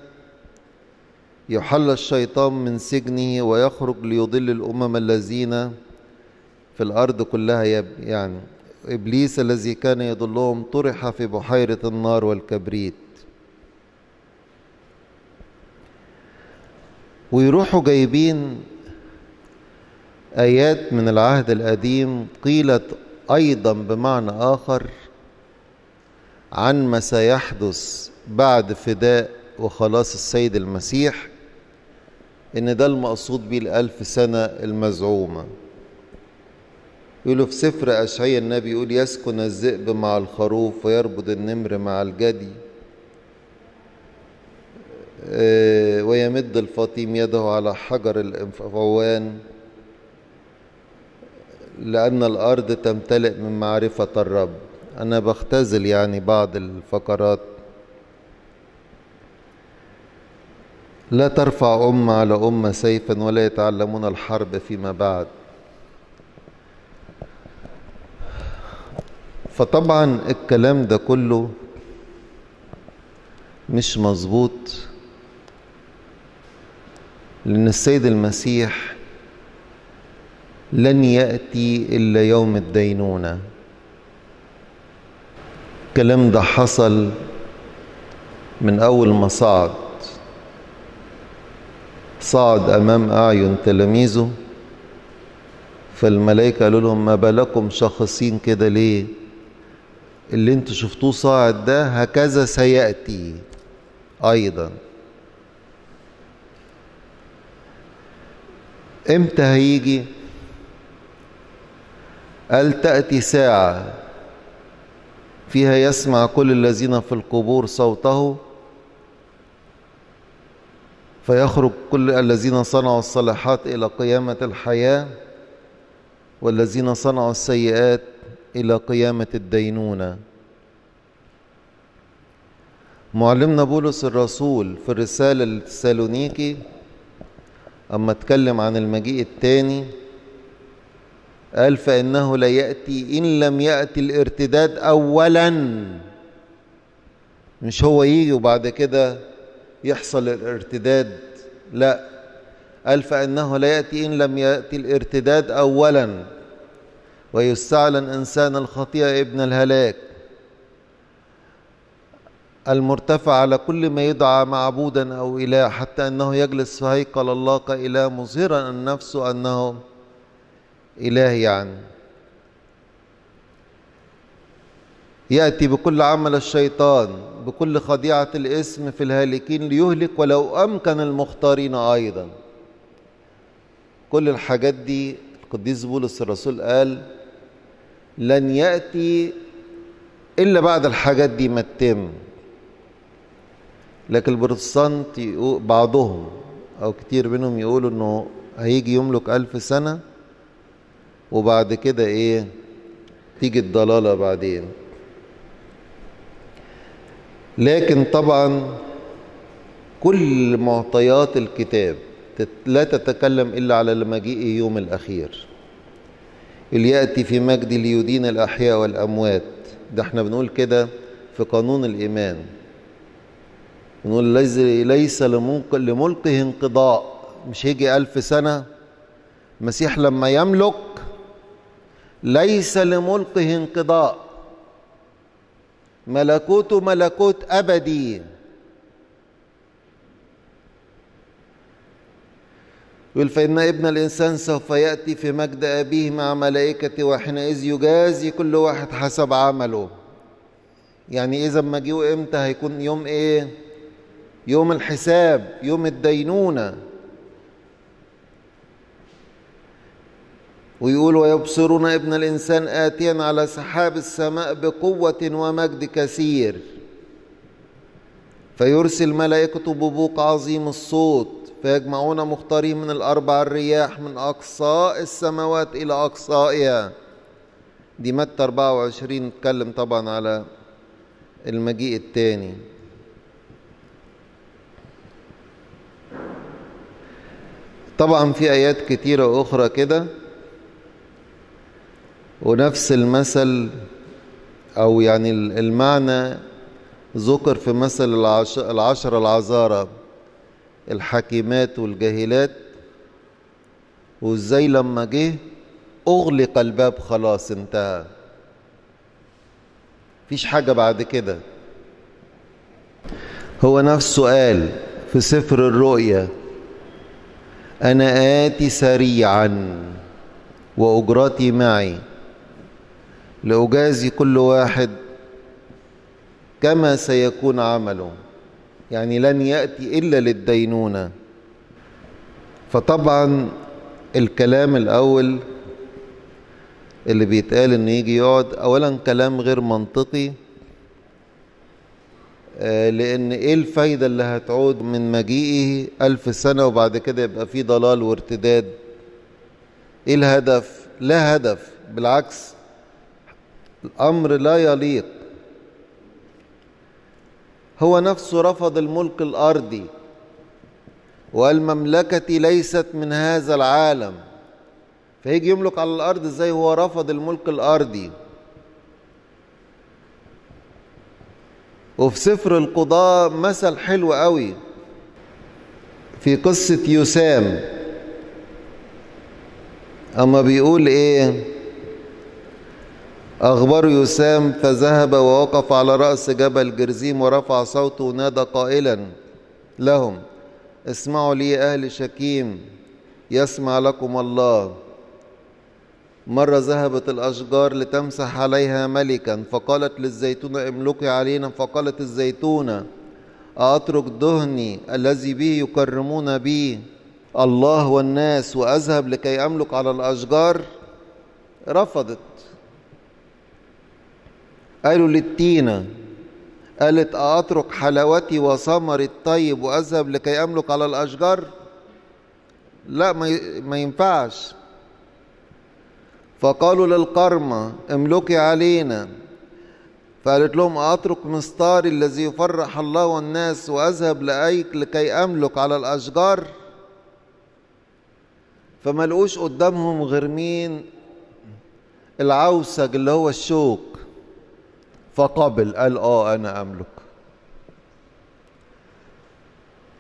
يحل الشيطان من سجنه ويخرج ليضل الأمم الذين في الأرض كلها يعني إبليس الذي كان يضلهم طرح في بحيرة النار والكبريت. ويروحوا جايبين آيات من العهد القديم قيلت أيضا بمعنى آخر عن ما سيحدث بعد فداء وخلاص السيد المسيح إن ده المقصود بيه الألف سنة المزعومة. يقولوا في سفر أشعيا النبي يقول يسكن الذئب مع الخروف ويربض النمر مع الجدي. ويمد الفطيم يده على حجر الفوان لأن الأرض تمتلئ من معرفة الرب. أنا بختزل يعني بعض الفقرات. لا ترفع أمة على أمة سيفا ولا يتعلمون الحرب فيما بعد. فطبعا الكلام ده كله مش مظبوط لأن السيد المسيح لن يأتي إلا يوم الدينونة. الكلام ده حصل من أول ما صعد. صعد أمام أعين تلاميذه فالملائكة قالوا لهم ما بالكم شخصين كده ليه؟ اللي أنتوا شفتوه صاعد ده هكذا سيأتي. أيضا. إمتى هيجي؟ قال تأتي ساعة فيها يسمع كل الذين في القبور صوته؟ فيخرج كل الذين صنعوا الصالحات إلى قيامة الحياة والذين صنعوا السيئات إلى قيامة الدينونة. معلمنا بولس الرسول في الرسالة للتسالونيكي أما اتكلم عن المجيء الثاني قال فإنه لا يأتي إن لم يأتي الارتداد أولا. مش هو يجي وبعد كده يحصل الارتداد لا. قال فإنه لا يأتي إن لم يأتي الارتداد أولا. ويستعلن إنسان الخطيئة ابن الهلاك. المرتفع على كل ما يدعى معبودا أو إله حتى أنه يجلس في هيكل الله كإله مظهرا عن نفسه أنه إله يعني. يأتي بكل عمل الشيطان بكل خديعة الاسم في الهالكين ليهلك ولو أمكن المختارين أيضا. كل الحاجات دي القديس بولس الرسول قال لن يأتي إلا بعد الحاجات دي ما تتم. لكن البروتستانت بعضهم أو كتير منهم يقولوا إنه هيجي يملك ألف سنة وبعد كده إيه تيجي الضلالة بعدين. لكن طبعا كل معطيات الكتاب لا تتكلم إلا على المجيء يوم الأخير. اللي يأتي في مجد ليدين الأحياء والأموات. ده إحنا بنقول كده في قانون الإيمان. بنقول ليس, لملكه انقضاء. مش هيجي ألف سنة المسيح لما يملك ليس لملكه انقضاء. ملكوته ملكوت أبدي. يقول فإن ابن الإنسان سوف يأتي في مجد أبيه مع ملائكته وحينئذ يجازي كل واحد حسب عمله. يعني إذا ما جيوا إمتى هيكون يوم إيه؟ يوم الحساب يوم الدينونة. ويقول ويبصرون ابن الإنسان آتيا على سحاب السماء بقوة ومجد كثير. فيرسل ملائكته ببوق عظيم الصوت. فيجمعون مختارين من الأربع الرياح من أقصاء السماوات إلى أقصائها. دي متى 24 نتكلم طبعا على المجيء الثاني. طبعا في آيات كتيرة أخرى كده. ونفس المثل أو يعني المعنى ذكر في مثل العشر العذارى. الحكيمات والجاهلات وإزاي لما جه أغلق الباب خلاص انتهى. مفيش حاجة بعد كده. هو نفسه قال في سفر الرؤيا. أنا آتي سريعا وأجرتي معي. لأجازي كل واحد كما سيكون عمله. يعني لن يأتي إلا للدينونة. فطبعا الكلام الأول اللي بيتقال إنه يجي يقعد أولا كلام غير منطقي لأن إيه الفايدة اللي هتعود من مجيئه ألف سنة وبعد كده يبقى في ضلال وارتداد؟ إيه الهدف؟ لا هدف بالعكس الأمر لا يليق. هو نفسه رفض الملك الأرضي وقال مملكتي ليست من هذا العالم. فيجي يملك على الأرض إزاي هو رفض الملك الأرضي؟ وفي سفر القضاء مثل حلو قوي في قصة يسام أما بيقول إيه؟ أخبر يسام فذهب ووقف على رأس جبل جرزيم ورفع صوته ونادى قائلا لهم اسمعوا لي أهل شكيم يسمع لكم الله. مرة ذهبت الأشجار لتمسح عليها ملكا فقالت للزيتونة املكي علينا. فقالت الزيتونة أترك دهني الذي به يكرمون بي الله والناس وأذهب لكي أملك على الأشجار؟ رفضت. قالوا للتينة قالت أترك حلاوتي وثمري الطيب وأذهب لكي أملك على الأشجار؟ لا ما ينفعش. فقالوا للقرمة املكي علينا. فقالت لهم أترك مستاري الذي يفرح الله والناس وأذهب لأيك لكي أملك على الأشجار؟ فما لقوش قدامهم غير مين؟ العوسج اللي هو الشوك. فقبل قال آه أنا أملك.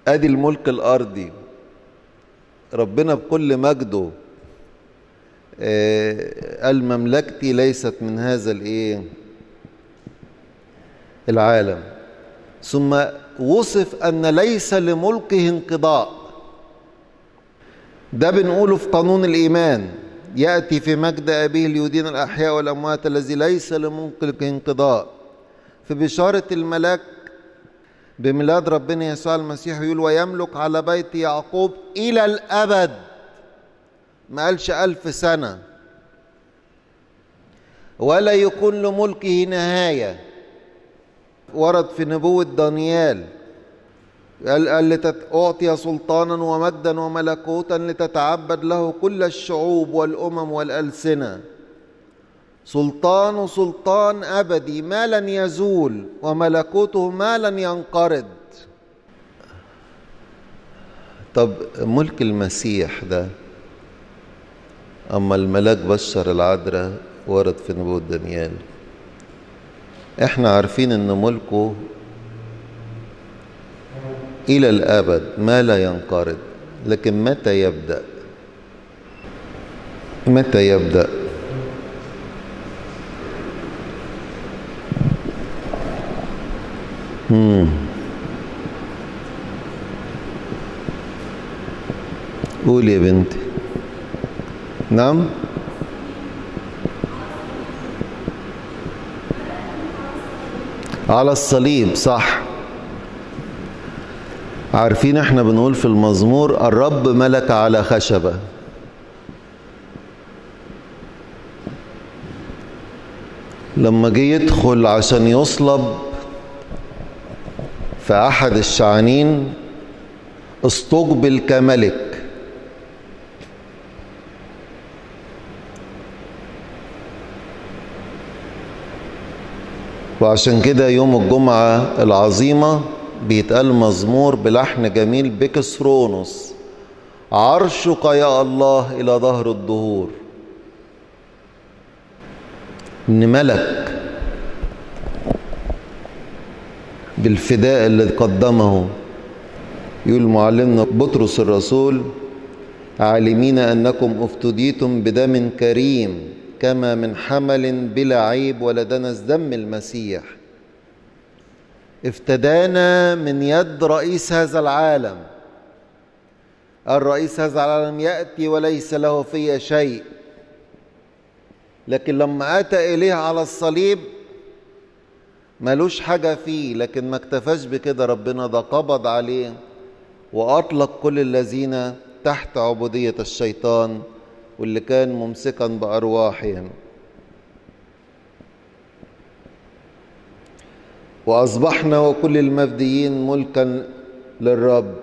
أدي الملك الأرضي. ربنا بكل مجده آه قال مملكتي ليست من هذا الإيه؟ العالم. ثم وصف أن ليس لملكه انقضاء. ده بنقوله في قانون الإيمان. يأتي في مجد أبيه ليدين الأحياء والأموات الذي ليس لملكه انقضاء. في بشارة الملاك بميلاد ربنا يسوع المسيح يقول ويملك على بيت يعقوب إلى الأبد. ما قالش ألف سنة. ولا يكون لملكه نهاية. ورد في نبوة دانيال. أعطي سلطانا ومجدا وملكوتا لتتعبد له كل الشعوب والأمم والألسنة. سلطان سلطان أبدي ما لن يزول وملكوته ما لن ينقرض. طب ملك المسيح ده أما الملاك بشر العذراء ورد في نبوة دانيال. إحنا عارفين إن ملكه إلى الأبد ما لا ينقرض لكن متى يبدأ؟ متى يبدأ؟ مم. قول يا بنتي. نعم؟ على الصليب صح. عارفين إحنا بنقول في المزمور الرب ملك على خشبة. لما جه يدخل عشان يصلب في أحد الشعانين استقبل كملك. وعشان كده يوم الجمعة العظيمة بيتقال مزمور بلحن جميل بكسرونوس عرشك يا الله إلى ظهر الدهور. إن ملك. بالفداء الذي قدمه. يقول معلمنا بطرس الرسول عالمين أنكم أفتديتم بدم كريم كما من حمل بلا عيب ولا دنس دم المسيح. افتدانا من يد رئيس هذا العالم. الرئيس هذا العالم يأتي وليس له في شيء. لكن لما أتى إليه على الصليب ملوش حاجة فيه لكن ما اكتفاش بكده ربنا ده قبض عليه وأطلق كل الذين تحت عبودية الشيطان واللي كان ممسكا بأرواحهم. وأصبحنا وكل المفديين ملكا للرب.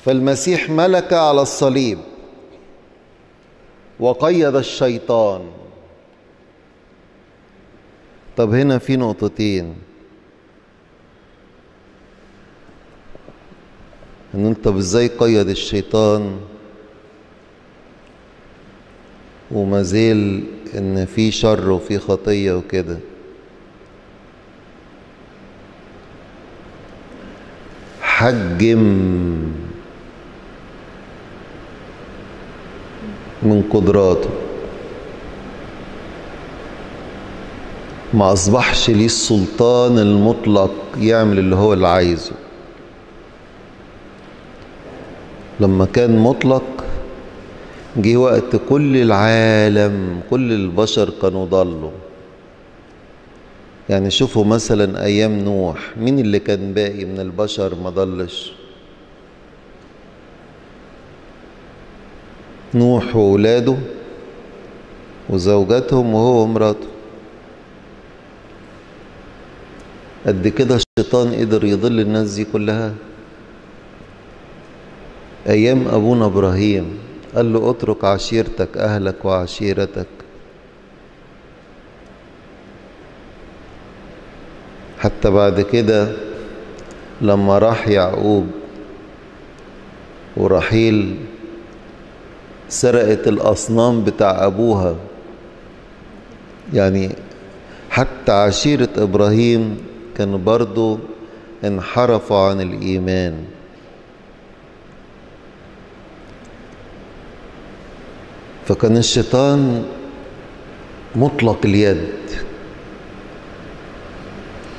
فالمسيح ملك على الصليب وقيد الشيطان. طب هنا في نقطتين. إن أنت إزاي قيد الشيطان وما زال إن في شر وفي خطية وكده. حجم من قدراته. ما أصبحش ليه السلطان المطلق يعمل اللي هو اللي عايزه. لما كان مطلق جه وقت كل العالم كل البشر كانوا ضلوا. يعني شوفوا مثلا أيام نوح مين اللي كان باقي من البشر ما ضلش؟ نوح وولاده وزوجاتهم وهو ومراته. قد كده الشيطان قدر يضل الناس دي كلها. أيام أبونا إبراهيم قال له اترك عشيرتك أهلك وعشيرتك. حتى بعد كده لما راح يعقوب ورحيل سرقت الأصنام بتاع أبوها يعني حتى عشيرة إبراهيم كانوا برضو انحرفوا عن الإيمان. فكان الشيطان مطلق اليد.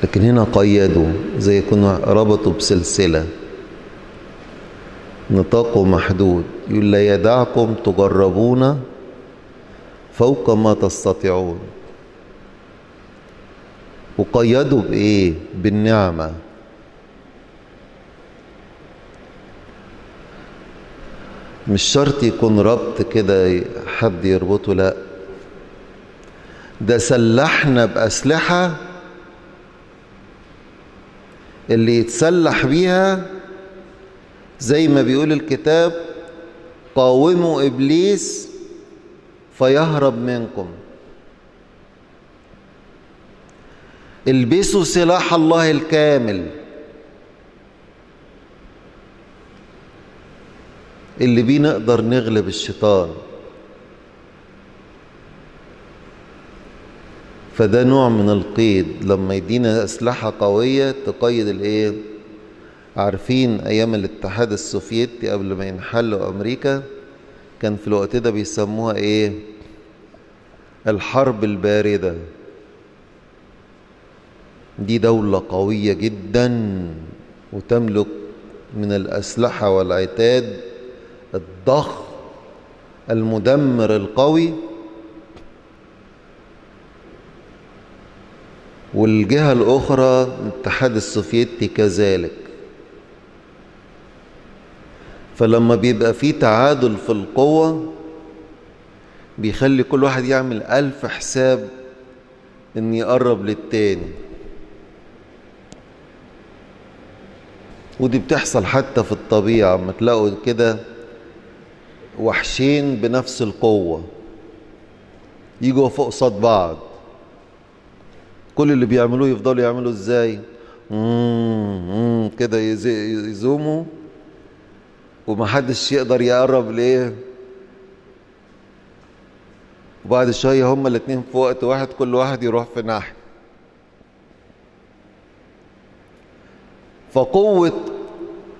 لكن هنا قيدوا زي يكونوا ربطوا بسلسلة. نطاقه محدود. يقول لا يدعكم تجربون فوق ما تستطيعون. وقيدوا بإيه؟ بالنعمة. مش شرط يكون ربط كده حد يربطه لا. ده سلحنا بأسلحة اللي يتسلح بيها زي ما بيقول الكتاب قاوموا إبليس فيهرب منكم. البسوا سلاح الله الكامل. اللي بيه نقدر نغلب الشيطان فده نوع من القيد لما يدينا أسلحة قوية تقيد الإيه؟ عارفين أيام الاتحاد السوفيتي قبل ما ينحلوا أمريكا كان في الوقت ده بيسموها إيه؟ الحرب الباردة دي دولة قوية جدا وتملك من الأسلحة والعتاد الضخم المدمر القوي والجهة الأخرى الاتحاد السوفيتي كذلك. فلما بيبقى في تعادل في القوة بيخلي كل واحد يعمل ألف حساب إن يقرب للتاني. ودي بتحصل حتى في الطبيعة اما تلاقوا كده وحشين بنفس القوة. يجوا فوق قصاد بعض. كل اللي بيعملوه يفضلوا يعملوا إزاي؟ كده يزوموا. ومحدش يقدر يقرب ليه. وبعد شوية هما الاتنين في وقت واحد كل واحد يروح في ناحية. فقوة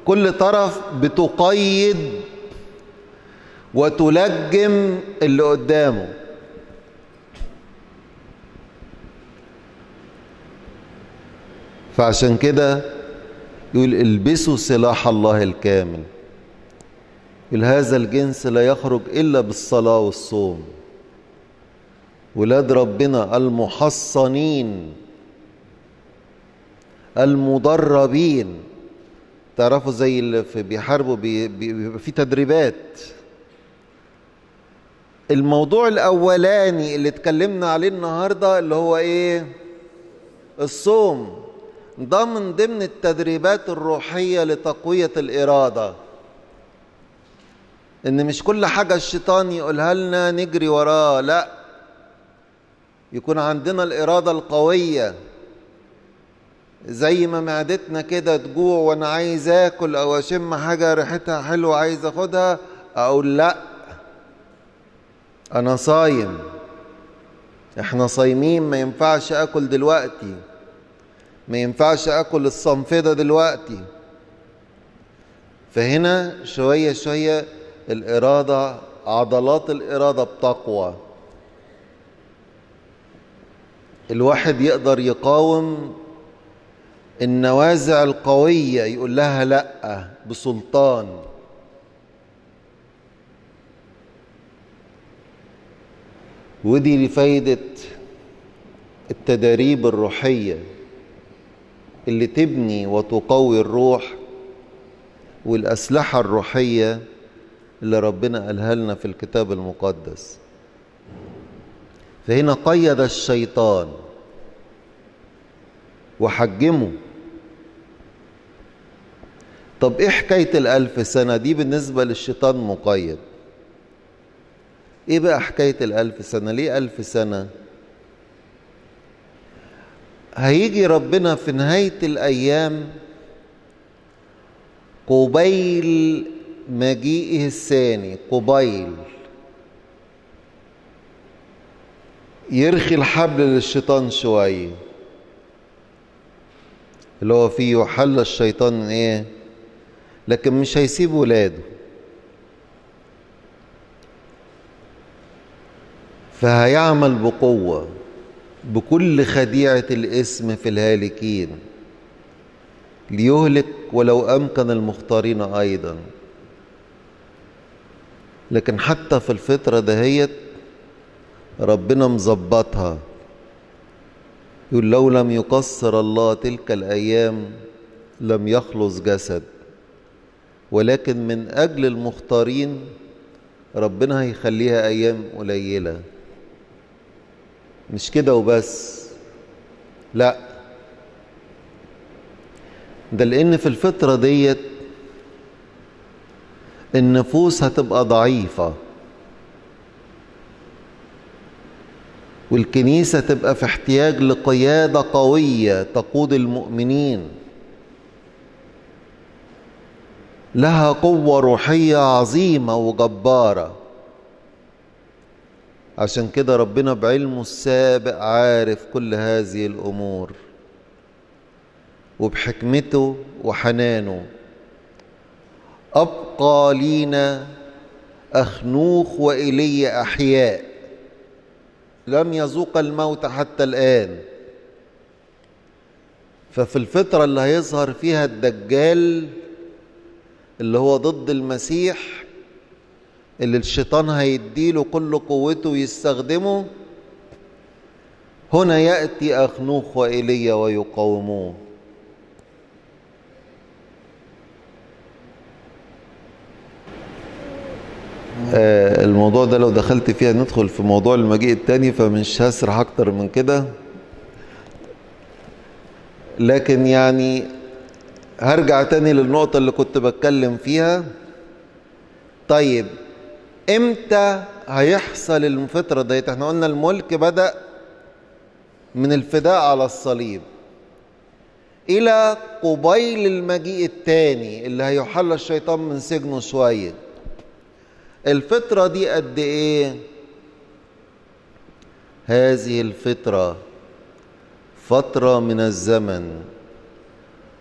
كل طرف بتقيد وتلجم اللي قدامه. فعشان كده يقول البسوا سلاح الله الكامل. يقول هذا الجنس لا يخرج إلا بالصلاة والصوم. ولاد ربنا المحصنين المدربين. تعرفوا زي اللي بيحاربوا بيبقى في تدريبات. الموضوع الأولاني اللي اتكلمنا عليه النهارده اللي هو إيه؟ الصوم. ده من ضمن التدريبات الروحية لتقوية الإرادة. إن مش كل حاجة الشيطان يقولها لنا نجري وراه لا. يكون عندنا الإرادة القوية. زي ما معدتنا كده تجوع وأنا عايز آكل أو أشم حاجة ريحتها حلوة عايز آخدها أقول لا. أنا صايم. إحنا صايمين ما ينفعش آكل دلوقتي. ما ينفعش آكل الصنف ده دلوقتي. فهنا شوية شوية الإرادة عضلات الإرادة بتقوى. الواحد يقدر يقاوم النوازع القوية يقول لها لأ بسلطان. ودي لفايدة التداريب الروحية اللي تبني وتقوي الروح والأسلحة الروحية اللي ربنا قالها لنا في الكتاب المقدس. فهنا قيد الشيطان وحجمه. طب إيه حكاية الألف سنة؟ دي بالنسبة للشيطان مقيد. إيه بقى حكاية الألف سنة؟ ليه ألف سنة؟ هيجي ربنا في نهاية الأيام قبيل مجيئه الثاني قبيل. يرخي الحبل للشيطان شوية. اللي هو فيه يحل الشيطان إيه؟ لكن مش هيسيب ولاده. فهيعمل بقوة بكل خديعة الاسم في الهالكين ليهلك ولو أمكن المختارين أيضا. لكن حتى في الفترة دهيت ربنا مظبطها. يقول لو لم يقصر الله تلك الأيام لم يخلص جسد. ولكن من أجل المختارين ربنا هيخليها أيام قليلة. مش كده وبس. لا. ده لأن في الفترة ديت النفوس هتبقى ضعيفة. والكنيسة تبقى في احتياج لقيادة قوية تقود المؤمنين. لها قوة روحية عظيمة وجبارة. عشان كده ربنا بعلمه السابق عارف كل هذه الأمور وبحكمته وحنانه. أبقى لينا أخنوخ وإلي أحياء. لم يذوق الموت حتى الآن. ففي الفترة اللي هيظهر فيها الدجال اللي هو ضد المسيح اللي الشيطان هيديله كل قوته ويستخدمه هنا يأتي أخنوخ وإيليا ويقاوموه. آه الموضوع ده لو دخلت فيها ندخل في موضوع المجيء التاني فمش هسرح أكتر من كده. لكن يعني هرجع تاني للنقطة اللي كنت بتكلم فيها. طيب إمتى هيحصل الفترة ديت؟ إحنا قلنا الملك بدأ من الفداء على الصليب. إلى قبيل المجيء التاني اللي هيحل الشيطان من سجنه شوية. الفترة دي قد إيه؟ هذه الفترة فترة من الزمن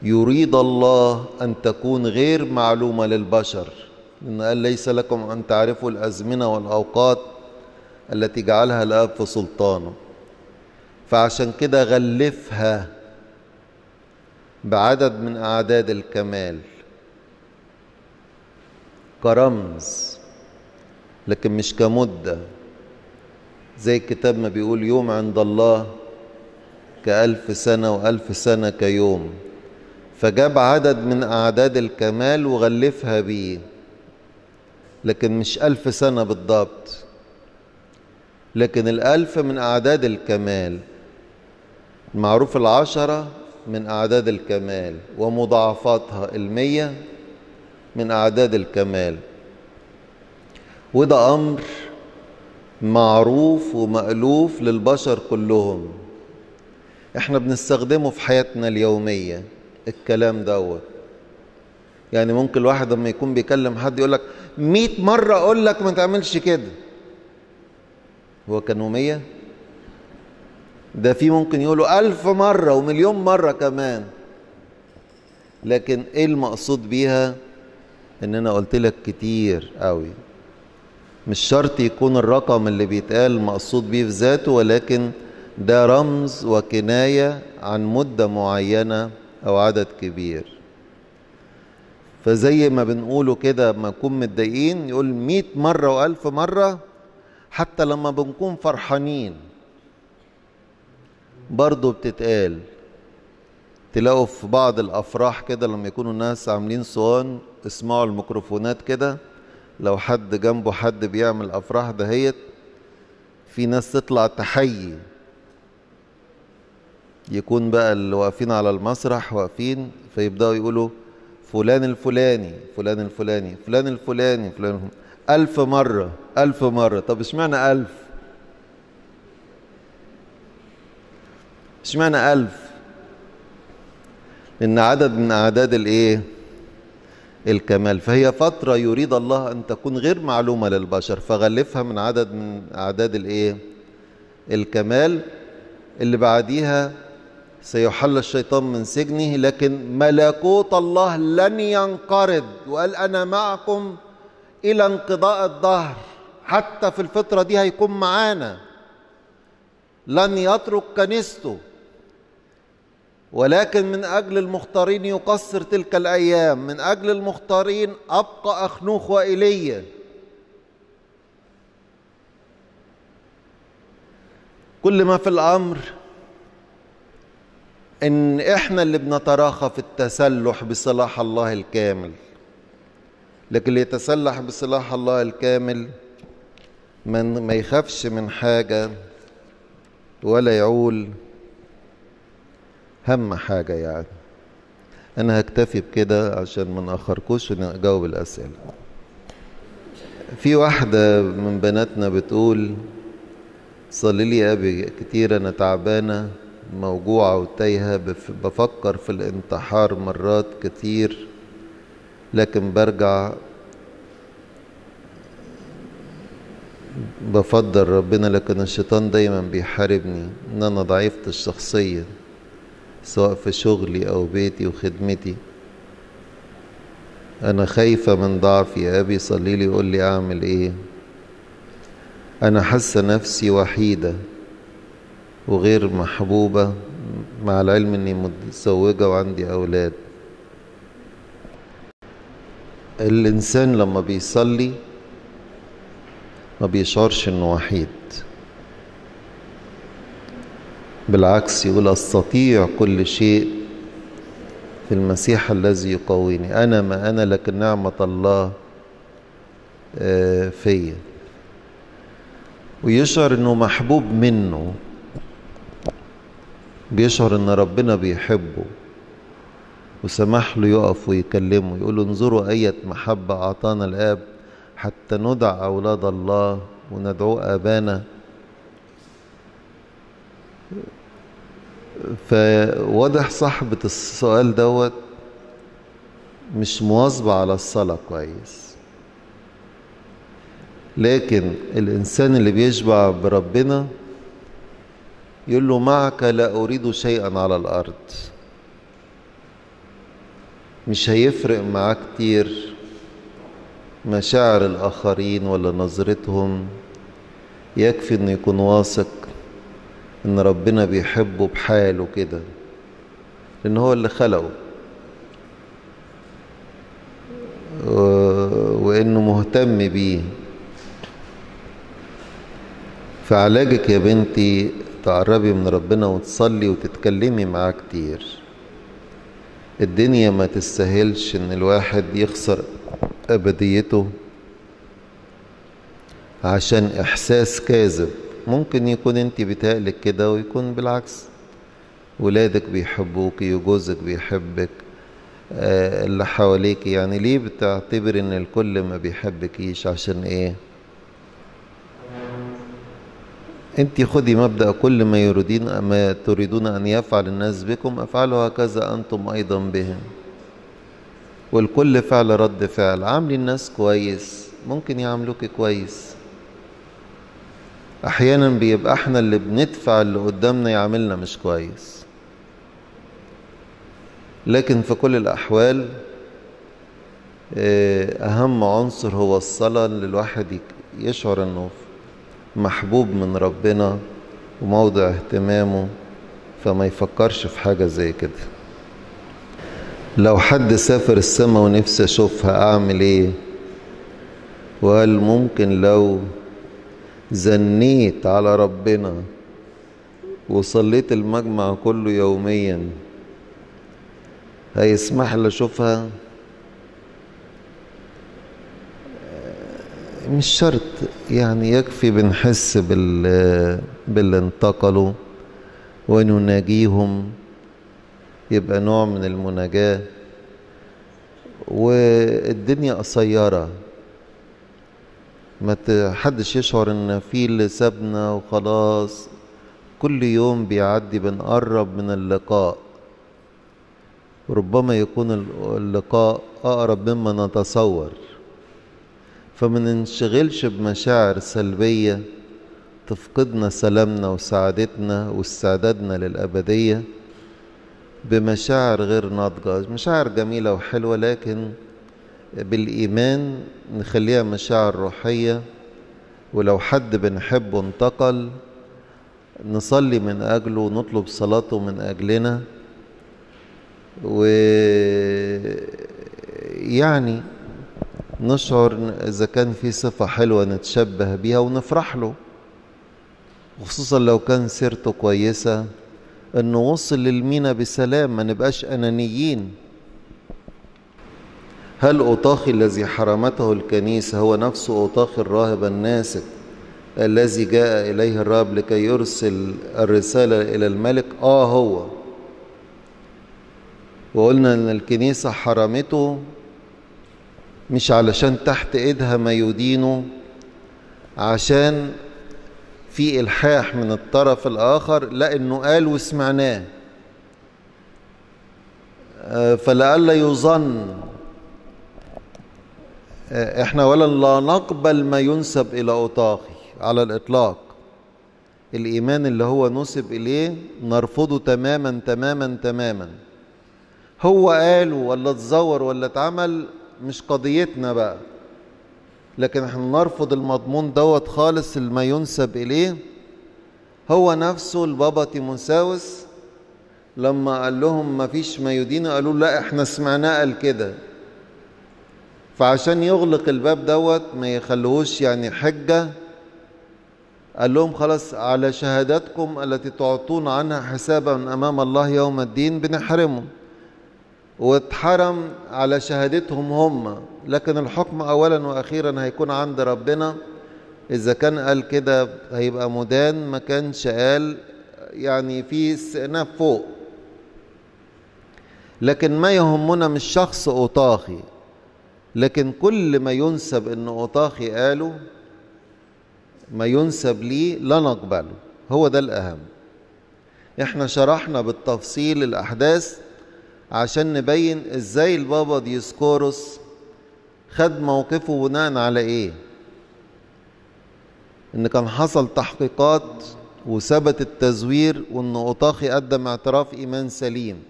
يريد الله أن تكون غير معلومة للبشر. لأن قال ليس لكم أن تعرفوا الأزمنة والأوقات التي جعلها الآب في سلطانه. فعشان كده غلفها بعدد من أعداد الكمال. كرمز لكن مش كمدة. زي الكتاب ما بيقول يوم عند الله كألف سنة وألف سنة كيوم. فجاب عدد من أعداد الكمال وغلفها بيه. لكن مش ألف سنة بالضبط. لكن الألف من أعداد الكمال. معروف العشرة من أعداد الكمال ومضاعفاتها المية من أعداد الكمال. وده أمر معروف ومألوف للبشر كلهم. إحنا بنستخدمه في حياتنا اليومية الكلام دوت. يعني ممكن الواحد لما يكون بيكلم حد يقول لك 100 مرة أقول لك ما تعملش كده. هو كانوا 100 ده في ممكن يقولوا ألف مرة ومليون مرة كمان. لكن إيه المقصود بيها؟ إن أنا قلت لك كتير قوي مش شرط يكون الرقم اللي بيتقال مقصود بيه في ذاته ولكن ده رمز وكناية عن مدة معينة أو عدد كبير. فزي ما بنقوله كده لما نكون متضايقين يقول مئة مرة وألف مرة حتى لما بنكون فرحانين. برضه بتتقال تلاقوا في بعض الأفراح كده لما يكونوا الناس عاملين صوان اسمعوا الميكروفونات كده لو حد جنبه حد بيعمل أفراح دهيت في ناس تطلع تحيي. يكون بقى اللي واقفين على المسرح واقفين فيبدأوا يقولوا فلان الفلاني فلان الفلاني فلان الفلاني فلان الفلاني. ألف مرة ألف مرة. طب اشمعنى ألف؟ اشمعنى ألف؟ لأن عدد من أعداد الإيه؟ الكمال. فهي فترة يريد الله أن تكون غير معلومة للبشر. فغلفها من عدد من أعداد الإيه؟ الكمال. اللي بعديها سيحل الشيطان من سجنه لكن ملكوت الله لن ينقرض. وقال أنا معكم إلى انقضاء الدهر. حتى في الفترة دي هيكون معانا. لن يترك كنيسته. ولكن من أجل المختارين يقصر تلك الأيام. من أجل المختارين أبقى أخنوخ وإيليا كل ما في الأمر إن إحنا اللي بنتراخى في التسلح بصلاح الله الكامل. لكن اللي يتسلح بصلاح الله الكامل من ما يخافش من حاجة ولا يعول هم حاجة يعني. أنا هكتفي بكده عشان ما نأخركوش ونجاوب الأسئلة. في واحدة من بناتنا بتقول صلي لي يا أبي كتير أنا تعبانة. موجوعة وتايهة بفكر في الانتحار مرات كتير لكن برجع بفضل ربنا لكن الشيطان دايما بيحاربني إن أنا ضعيفة الشخصية سواء في شغلي أو بيتي وخدمتي. أنا خايفة من ضعفي أبي صلي لي يقول لي أعمل إيه؟ أنا حاسة نفسي وحيدة. وغير محبوبة مع العلم إني متزوجة وعندي أولاد. الإنسان لما بيصلي ما بيشعرش إنه وحيد. بالعكس يقول أستطيع كل شيء في المسيح الذي يقويني. أنا ما أنا لكن نعمة الله فيا. ويشعر إنه محبوب منه. بيشعر إن ربنا بيحبه وسمح له يقف ويكلمه يقول انظروا اية محبة أعطانا الآب حتى ندع أولاد الله وندعوه آبانا. فواضح صاحبة السؤال دوت مش مواظبة على الصلاة كويس. لكن الإنسان اللي بيشبع بربنا يقول له معك لا أريد شيئا على الأرض. مش هيفرق معاه كتير مشاعر الآخرين ولا نظرتهم. يكفي إنه يكون واثق إن ربنا بيحبه بحاله كده لأن هو اللي خلقه. وإنه مهتم بيه. فعلاجك يا بنتي تقربي من ربنا وتصلي وتتكلمي معاه كتير. الدنيا ما تستاهلش إن الواحد يخسر أبديته عشان إحساس كاذب. ممكن يكون أنت بتقلك كده ويكون بالعكس. ولادك بيحبوك وجوزك بيحبك آه اللي حواليك. يعني ليه بتعتبر إن الكل ما بيحبكيش؟ عشان إيه؟ انت خدي مبدأ كل ما يريدين ما تريدون أن يفعل الناس بكم افعلوا هكذا أنتم أيضا بهم. والكل فعل رد فعل. عاملي الناس كويس ممكن يعاملوك كويس. أحيانا بيبقى إحنا اللي بندفع اللي قدامنا يعاملنا مش كويس. لكن في كل الأحوال أهم عنصر هو الصلاة اللي الواحد يشعر إنه محبوب من ربنا وموضع اهتمامه فما يفكرش في حاجة زي كده. لو حد سافر السماء ونفسي أشوفها أعمل إيه؟ وهل ممكن لو زنيت على ربنا وصليت المجمع كله يوميا هيسمح لي أشوفها؟ مش شرط يعني يكفي بنحس بال باللي انتقلوا ونناجيهم يبقى نوع من المناجاة. والدنيا قصيرة. ما حدش يشعر إن في اللي سابنا وخلاص. كل يوم بيعدي بنقرب من اللقاء. ربما يكون اللقاء أقرب مما نتصور. فما ننشغلش بمشاعر سلبية تفقدنا سلامنا وسعادتنا واستعدادنا للأبدية بمشاعر غير ناضجة. مشاعر جميلة وحلوة لكن بالإيمان نخليها مشاعر روحية. ولو حد بنحبه انتقل نصلي من أجله ونطلب صلاته من أجلنا. ويعني نشعر إذا كان في صفة حلوة نتشبه بيها ونفرح له. وخصوصا لو كان سيرته كويسة إنه وصل للمينا بسلام ما نبقاش أنانيين. هل أوطاخي الذي حرمته الكنيسة هو نفس اوطاخي الراهب الناسك الذي جاء إليه الرب لكي يرسل الرسالة إلى الملك؟ آه هو. وقلنا إن الكنيسة حرمته مش علشان تحت إيدها ما يدينه عشان في إلحاح من الطرف الآخر لا انه قال وسمعناه. فلئلا يظن. إحنا ولا لا نقبل ما ينسب إلى اوطاخي على الإطلاق. الإيمان اللي هو نسب إليه نرفضه تماما تماما تماما. هو قال ولا اتزور ولا اتعمل مش قضيتنا بقى. لكن إحنا نرفض المضمون دوت خالص ما ينسب إليه. هو نفسه البابا تيموساوس لما قال لهم ما فيش ما يدين قالوا لا إحنا سمعناه قال كده. فعشان يغلق الباب دوت ما يخلوهوش يعني حجة قال لهم خلاص على شهاداتكم التي تعطون عنها حسابا أمام الله يوم الدين بنحرمه. واتحرم على شهادتهم هم. لكن الحكم اولا وأخيرا هيكون عند ربنا. إذا كان قال كده هيبقى مدان ما كانش قال يعني في استئناف فوق. لكن ما يهمنا مش شخص أوطاخي. لكن كل ما ينسب إن أوطاخي قاله ما ينسب ليه لا نقبله هو ده الأهم. إحنا شرحنا بالتفصيل الأحداث عشان نبين إزاي البابا ديسكوروس خد موقفه بناء على إيه. ان كان حصل تحقيقات وثبت التزوير وان اوطاخي قدم اعتراف ايمان سليم.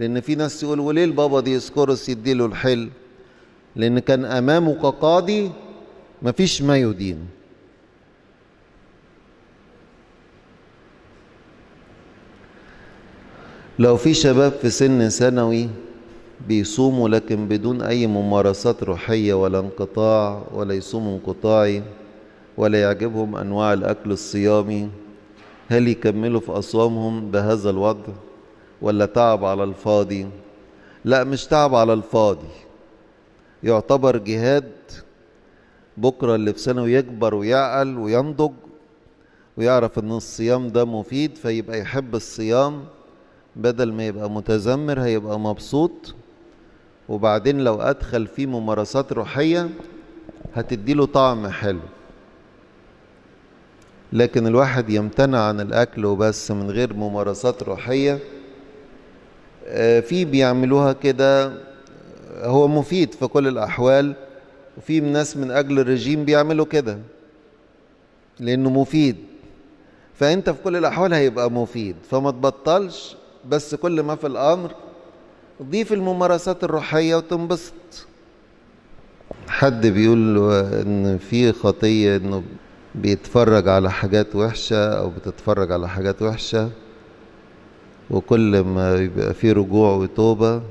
لأن في ناس يقول وليه البابا ديسكوروس يديله الحل لأن كان امامه كقاضي مفيش ما يدين لو في شباب في سن ثانوي بيصوموا لكن بدون أي ممارسات روحية ولا انقطاع ولا يصوموا انقطاعي ولا يعجبهم أنواع الأكل الصيامي هل يكملوا في أصوامهم بهذا الوضع ولا تعب على الفاضي؟ لا مش تعب على الفاضي. يعتبر جهاد بكرة اللي في ثانوي يكبر ويعقل وينضج ويعرف إن الصيام ده مفيد فيبقى يحب الصيام بدل ما يبقى متذمر هيبقى مبسوط وبعدين لو أدخل فيه ممارسات روحية هتديله طعم حلو. لكن الواحد يمتنع عن الأكل وبس من غير ممارسات روحية في بيعملوها كده هو مفيد في كل الأحوال وفي ناس من أجل الرجيم بيعملوا كده لأنه مفيد. فأنت في كل الأحوال هيبقى مفيد. فما تبطلش بس كل ما في الأمر ضيف الممارسات الروحية وتنبسط. حد بيقول إن في خطية إنه بيتفرج على حاجات وحشة أو بتتفرج على حاجات وحشة وكل ما يبقى في رجوع وتوبة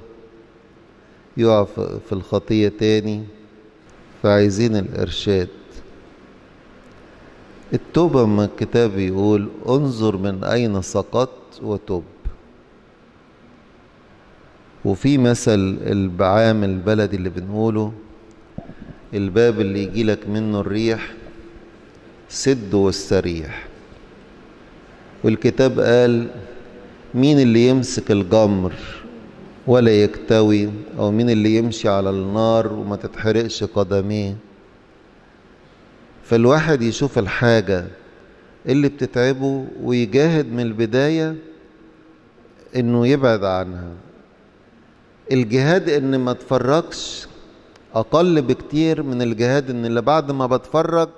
يقع في الخطية تاني. فعايزين الإرشاد. التوبة ما الكتاب يقول انظر من أين سقطت وتوب وفي مثل البعام البلدي اللي بنقوله الباب اللي يجيلك منه الريح سد واستريح. والكتاب قال مين اللي يمسك الجمر ولا يكتوي؟ أو مين اللي يمشي على النار وما تتحرقش قدميه؟ فالواحد يشوف الحاجة اللي بتتعبه ويجاهد من البداية إنه يبعد عنها. الجهاد إن ما تفرجش أقل بكتير من الجهاد إن اللي بعد ما بتفرج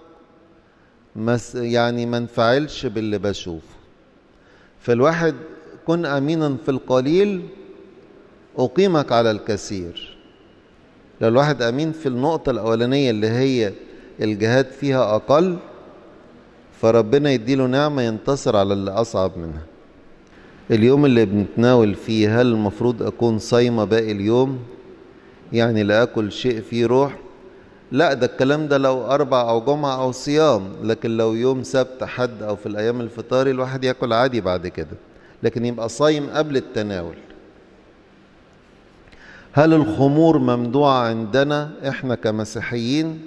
مس يعني ما انفعلش باللي بشوفه. فالواحد كن امينا في القليل أقيمك على الكثير. لو الواحد امين في النقطة الأولانية اللي هي الجهاد فيها أقل فربنا يديله نعمة ينتصر على اللي أصعب منها. اليوم اللي بنتناول فيه هل المفروض أكون صايمة باقي اليوم؟ يعني لا أكل شيء فيه روح؟ لا ده الكلام ده لو أربع أو جمعة أو صيام لكن لو يوم سبت حد أو في الأيام الفطاري الواحد ياكل عادي بعد كده لكن يبقى صايم قبل التناول. هل الخمور ممنوعة عندنا إحنا كمسيحيين؟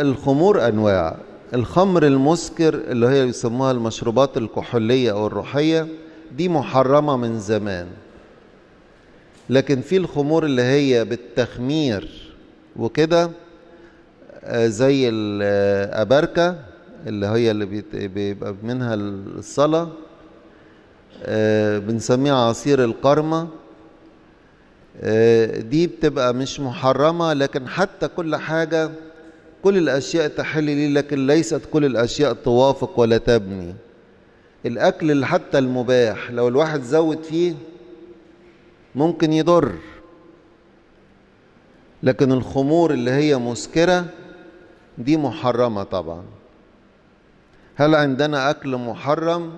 الخمور أنواع. الخمر المسكر اللي هي بيسموها المشروبات الكحولية أو الروحية دي محرمة من زمان. لكن في الخمور اللي هي بالتخمير وكده زي الأباركة اللي هي اللي بيبقى منها الصلاة بنسميها عصير القرمة. دي بتبقى مش محرمة لكن حتى كل حاجة كل الأشياء تحل لي لكن ليست كل الأشياء توافق ولا تبني. الأكل اللي حتى المباح لو الواحد زود فيه ممكن يضر. لكن الخمور اللي هي مسكرة دي محرمة طبعا. هل عندنا أكل محرم؟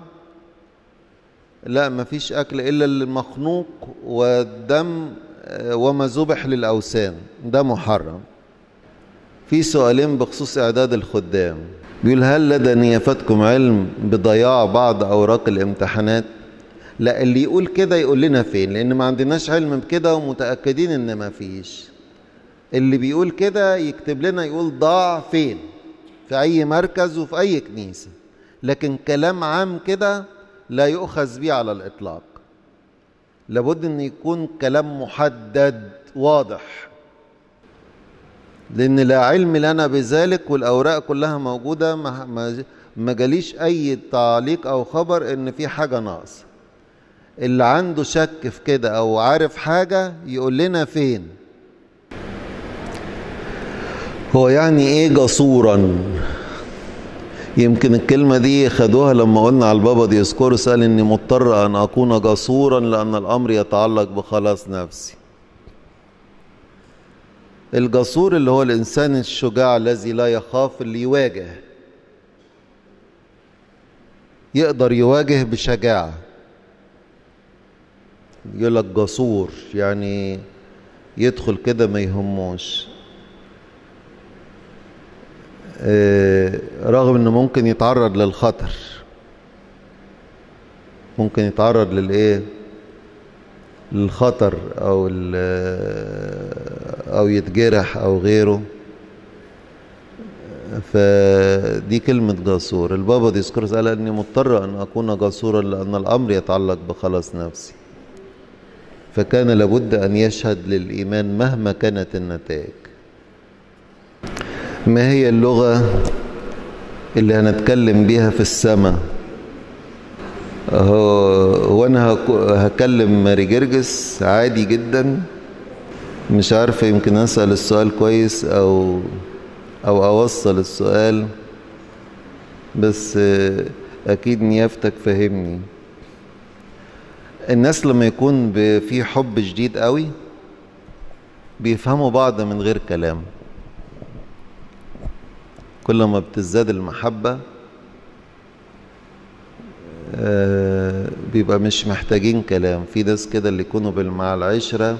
لا مفيش أكل إلا المخنوق والدم وما ذبح للأوثان. ده محرم. في سؤالين بخصوص إعداد الخدام. بيقول هل لدى نيافتكم علم بضياع بعض أوراق الامتحانات؟ لا اللي يقول كده يقول لنا فين لأن ما عندناش علم بكده ومتأكدين إن ما فيش. اللي بيقول كده يكتب لنا يقول ضاع فين؟ في أي مركز وفي أي كنيسة. لكن كلام عام كده لا يؤخذ به على الإطلاق. لابد إن يكون كلام محدد واضح. لأن لا علم لنا بذلك والأوراق كلها موجودة ما جاليش أي تعليق أو خبر إن في حاجة ناقصة. اللي عنده شك في كده أو عارف حاجة يقول لنا فين. هو يعني إيه جسورا؟ يمكن الكلمة دي خدوها لما قلنا على البابا ديسكورس قال إني مضطر أن أكون جسورا لأن الأمر يتعلق بخلاص نفسي. الجسور اللي هو الإنسان الشجاع الذي لا يخاف اللي يواجه يقدر يواجه بشجاعة. يقول لك جسور يعني يدخل كده ما يهموش. آه رغم إنه ممكن يتعرض للخطر. ممكن يتعرض للإيه؟ للخطر أو أو يتجرح أو غيره. فدي كلمة جسور البابا ديسكورس قال إني مضطر أن أكون جسورا لأن الأمر يتعلق بخلاص نفسي. فكان لابد أن يشهد للإيمان مهما كانت النتائج. ما هي اللغة اللي هنتكلم بيها في السماء؟ هو أنا هكلم ماري جرجس عادي جدا. مش عارفة يمكن أسأل السؤال كويس أو أو أوصل السؤال. بس أكيد نيافتك فهمني. الناس لما يكون في حب شديد قوي بيفهموا بعض من غير كلام. كل ما بتزداد المحبة بيبقى مش محتاجين كلام. في ناس كده اللي يكونوا مع العشرة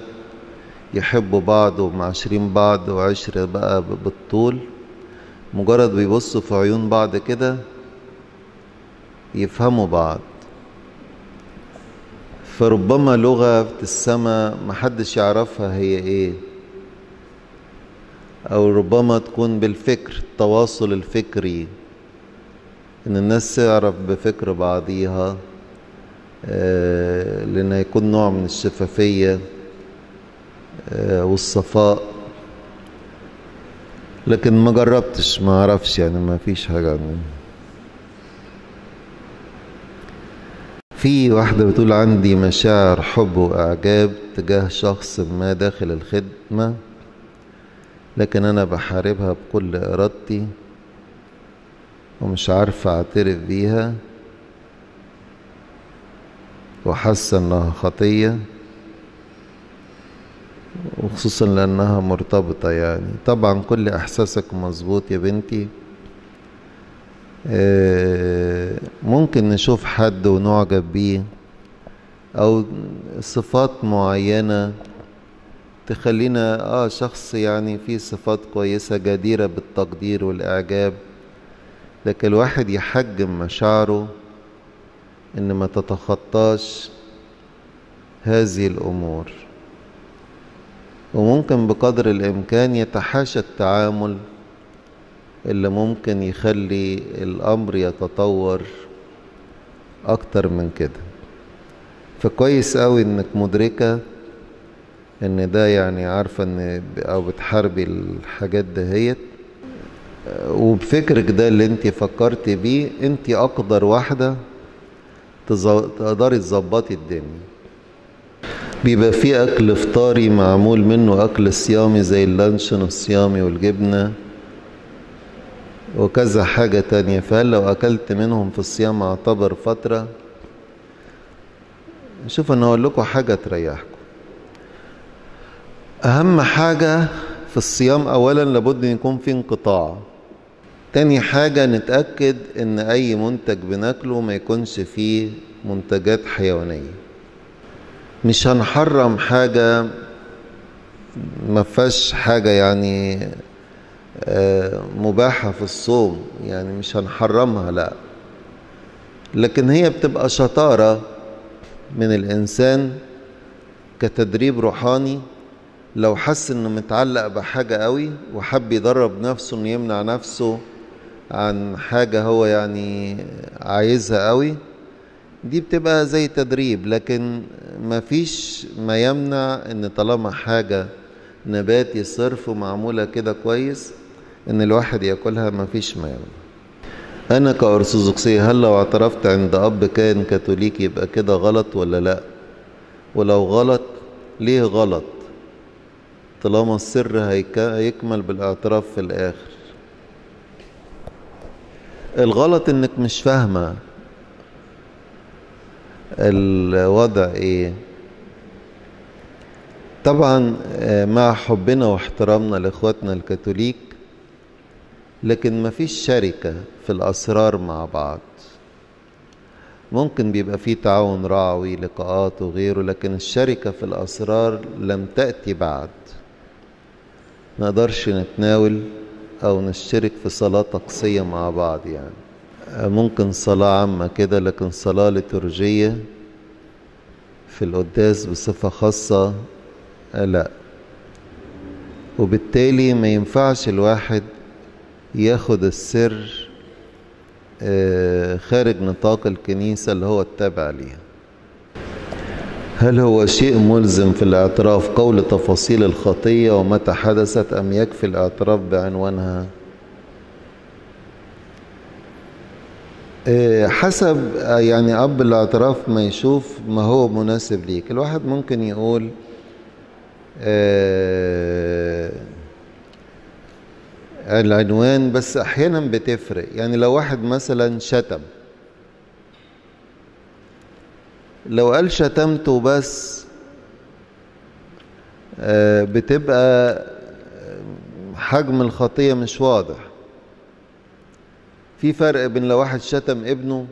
يحبوا بعض ومعاشرين بعض وعشرة بقى بالطول. مجرد بيبصوا في عيون بعض كده يفهموا بعض. فربما لغة في السماء محدش يعرفها هي إيه. أو ربما تكون بالفكر التواصل الفكري. إن الناس تعرف بفكر بعضيها آه لأن يكون نوع من الشفافية آه والصفاء. لكن ما جربتش ما أعرفش يعني ما فيش حاجة عنه. في واحدة بتقول عندي مشاعر حب وإعجاب تجاه شخص ما داخل الخدمة لكن أنا بحاربها بكل إرادتي. ومش عارفة أعترف بيها. وحاسة إنها خطية. وخصوصا لأنها مرتبطة يعني. طبعا كل إحساسك مظبوط يا بنتي. ممكن نشوف حد ونعجب بيه. أو صفات معينة تخلينا آه شخص يعني فيه صفات كويسة جديرة بالتقدير والإعجاب. لكن الواحد يحجم مشاعره إن ما تتخطاش هذه الأمور. وممكن بقدر الإمكان يتحاشى التعامل اللي ممكن يخلي الأمر يتطور أكتر من كده. فكويس قوي إنك مدركة إن ده يعني عارفة إن أو بتحاربي الحاجات دهيت. وبفكرك ده اللي انت فكرت بيه انت أقدر واحدة تقدري تظبطي الدنيا. بيبقى في أكل فطاري معمول منه أكل صيامي زي اللانشون الصيامي والجبنة وكذا حاجة تانية. فهل لو أكلت منهم في الصيام أعتبر فترة؟ شوف أنا أقول لكم حاجة تريحكم. أهم حاجة في الصيام أولا لابد أن يكون في انقطاع. تاني حاجة نتأكد أن أي منتج بناكله ما يكونش فيه منتجات حيوانية. مش هنحرم حاجة ما فيهاش حاجة يعني مباحة في الصوم يعني مش هنحرمها لا. لكن هي بتبقى شطارة من الإنسان كتدريب روحاني. لو حس إنه متعلق بحاجة قوي وحب يدرب نفسه إنه يمنع نفسه عن حاجة هو يعني عايزها قوي دي بتبقى زي تدريب لكن ما فيش ما يمنع إن طالما حاجة نباتي صرف ومعمولة كده كويس إن الواحد ياكلها ما فيش ما يمنع. أنا كأرثوذكسية هل لو اعترفت عند أب كان كاثوليكي يبقى كده غلط ولا لأ؟ ولو غلط ليه غلط؟ طالما السر هيكمل بالإعتراف في الآخر. الغلط إنك مش فاهمة. الوضع إيه؟ طبعا مع حبنا واحترامنا لإخواتنا الكاثوليك لكن ما فيش شركة في الأسرار مع بعض. ممكن بيبقى فيه تعاون رعوي لقاءات وغيره لكن الشركة في الأسرار لم تأتي بعد. نقدرش نتناول أو نشترك في صلاة طقسية مع بعض يعني. ممكن صلاة عامة كده لكن صلاة لترجية في القداس بصفة خاصة لا. وبالتالي ما ينفعش الواحد ياخد السر خارج نطاق الكنيسة اللي هو التابع ليها. هل هو شيء ملزم في الاعتراف قول تفاصيل الخطية ومتى حدثت أم يكفي الاعتراف بعنوانها؟ حسب يعني أب الاعتراف ما يشوف ما هو مناسب ليك. الواحد ممكن يقول العنوان بس أحيانا بتفرق. يعني لو واحد مثلا شتم لو قال شتمته بس بتبقى حجم الخطية مش واضح. في فرق بين لو واحد شتم ابنه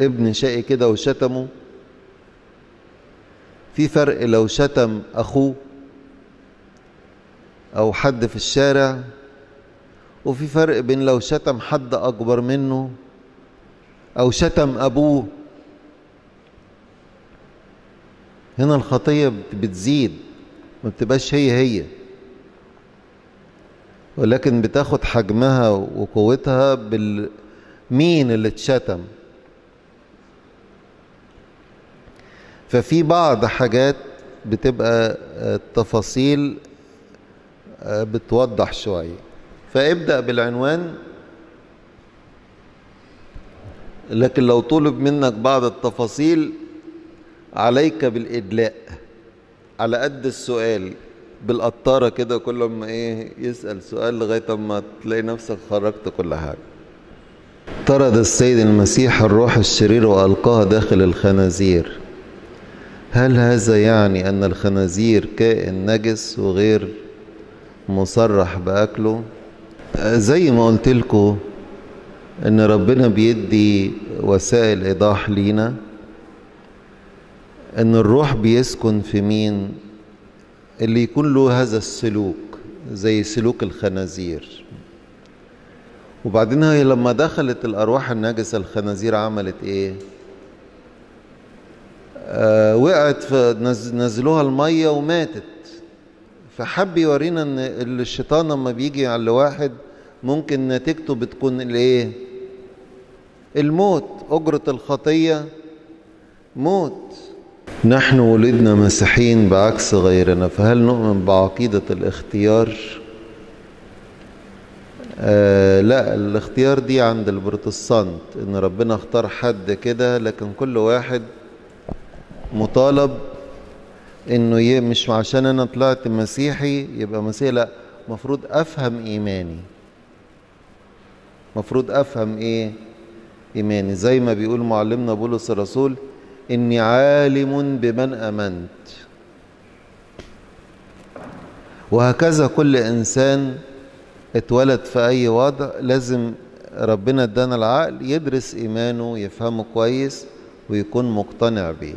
ابن شقي كده وشتمه في فرق لو شتم أخوه أو حد في الشارع وفي فرق بين لو شتم حد أكبر منه أو شتم أبوه. هنا الخطية بتزيد ما بتبقاش هي هي. ولكن بتاخد حجمها وقوتها بالمين اللي اتشتم. ففي بعض حاجات بتبقى التفاصيل بتوضح شوية. فابدأ بالعنوان. لكن لو طلب منك بعض التفاصيل عليك بالإدلاء. على قد السؤال. بالقطارة كده كل ما إيه يسأل سؤال لغاية ما تلاقي نفسك خرجت كل حاجة. طرد السيد المسيح الروح الشرير وألقاها داخل الخنازير. هل هذا يعني أن الخنازير كائن نجس وغير مصرح بأكله؟ زي ما قلت لكم إن ربنا بيدي وسائل إيضاح لينا. إن الروح بيسكن في مين؟ اللي يكون له هذا السلوك زي سلوك الخنازير. وبعدين هي لما دخلت الأرواح النجسه الخنازير عملت إيه؟ آه وقعت نزلوها المية وماتت. فحب يورينا إن الشيطان لما بيجي على واحد ممكن نتيجته بتكون الإيه؟ الموت أجرة الخطية. موت. نحن ولدنا مسيحيين بعكس غيرنا فهل نؤمن بعقيدة الاختيار؟ آه لا الاختيار دي عند البروتستانت إن ربنا اختار حد كده لكن كل واحد مطالب إنه مش عشان أنا طلعت مسيحي يبقى مسيحي لا مفروض أفهم إيماني. مفروض أفهم إيه؟ إيماني. زي ما بيقول معلمنا بولس الرسول إني عالم بمن آمنت. وهكذا كل إنسان اتولد في أي وضع لازم ربنا ادانا العقل يدرس إيمانه يفهمه كويس ويكون مقتنع بيه.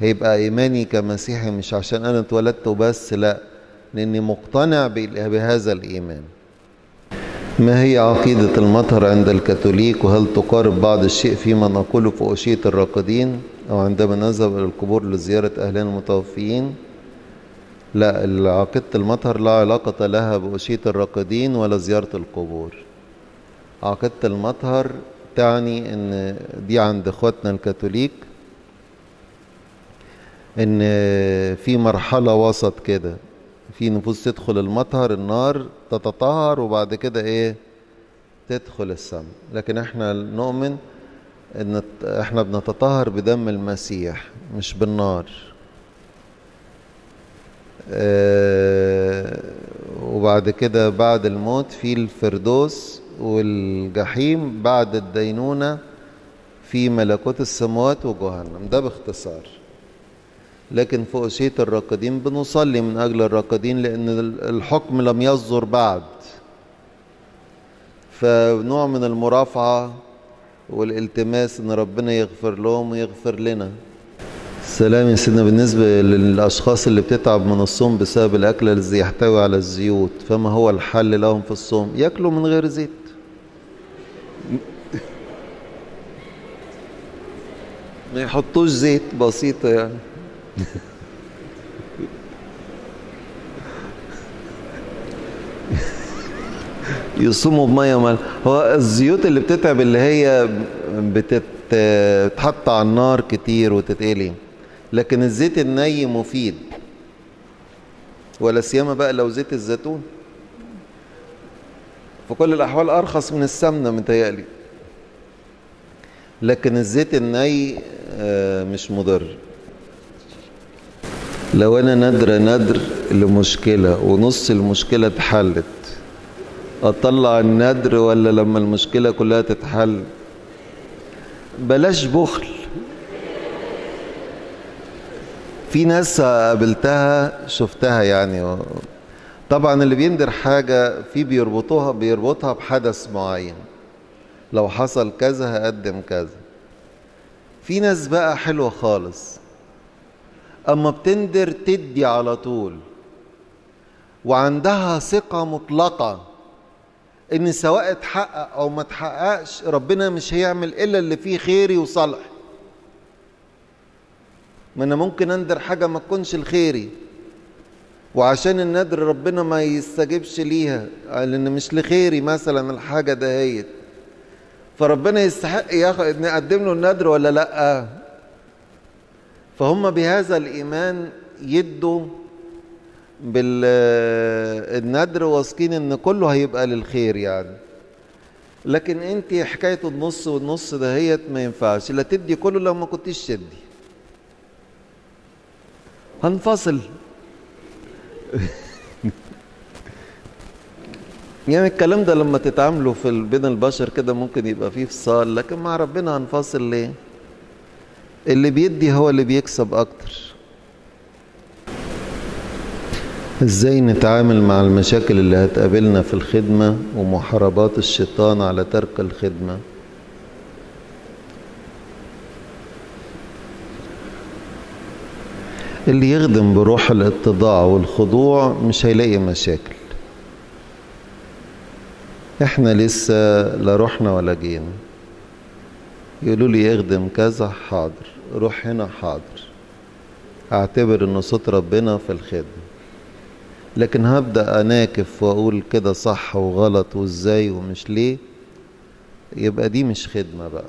هيبقى إيماني كمسيحي مش عشان أنا اتولدت وبس لأ لأني مقتنع بهذا الإيمان. ما هي عقيدة المطهر عند الكاثوليك؟ وهل تقارب بعض الشيء فيما نقوله في أشية الراقدين؟ أو عندما نذهب إلى القبور لزيارة أهلنا المتوفيين؟ لا عقيدة المطهر لا علاقة لها بأشية الراقدين ولا زيارة القبور. عقيدة المطهر تعني إن دي عند إخواتنا الكاثوليك إن في مرحلة وسط كده في نفوس تدخل المطهر النار تتطهر وبعد كده إيه؟ تدخل السماء لكن إحنا نؤمن إن إحنا بنتطهر بدم المسيح مش بالنار. آه وبعد كده بعد الموت في الفردوس والجحيم بعد الدينونة في ملكوت السماوات وجهنم. ده باختصار. لكن في أشية الراقدين بنصلي من أجل الراقدين لأن الحكم لم يصدر بعد. فنوع من المرافعة والالتماس إن ربنا يغفر لهم ويغفر لنا. سلام يا سيدنا بالنسبة للأشخاص اللي بتتعب من الصوم بسبب الأكل الذي يحتوي على الزيوت فما هو الحل لهم في الصوم؟ يأكلوا من غير زيت. ما يحطوش زيت بسيطة يعني. يصوموا بمية مال هو الزيوت اللي بتتعب اللي هي بتتحط على النار كتير وتتقلي لكن الزيت الني مفيد. ولا سيما بقى لو زيت الزيتون. في كل الأحوال أرخص من السمنة متهيألي. لكن الزيت الني مش مضر. لو أنا نادرة ندر لمشكلة ونص المشكلة اتحلت أطلع الندر ولا لما المشكلة كلها تتحل؟ بلاش بخل. في ناس قابلتها شفتها يعني. طبعا اللي بيندر حاجة في بيربطوها بيربطها بحدث معين. لو حصل كذا هقدم كذا. في ناس بقى حلوة خالص. أما بتندر تدي على طول. وعندها ثقة مطلقة إن سواء اتحقق أو ما اتحققش ربنا مش هيعمل إلا اللي فيه خيري وصالح. ما أنا ممكن أندر حاجة ما تكونش الخيري وعشان الندر ربنا ما يستجيبش ليها لأن مش لخيري مثلا الحاجة دهيت. فربنا يستحق ياخد نقدم له الندر ولا لأ؟ فهم بهذا الإيمان يدوا بالندر واثقين إن كله هيبقى للخير يعني. لكن انت حكاية النص والنص دهيت ما ينفعش لا تدي كله لو ما كنتيش تدي. هنفصل. يعني الكلام ده لما تتعاملوا في بين البشر كده ممكن يبقى فيه فصال لكن مع ربنا هنفصل ليه؟ اللي بيدي هو اللي بيكسب أكتر. إزاي نتعامل مع المشاكل اللي هتقابلنا في الخدمة ومحاربات الشيطان على ترك الخدمة؟ اللي يخدم بروح الاتضاع والخضوع مش هيلاقي مشاكل. إحنا لسه لا رحنا ولا جينا. يقولوا لي اخدم كذا حاضر. روح هنا حاضر. أعتبر ان صوت ربنا في الخدمة. لكن هبدأ أناكف وأقول كده صح وغلط وإزاي ومش ليه؟ يبقى دي مش خدمة بقى.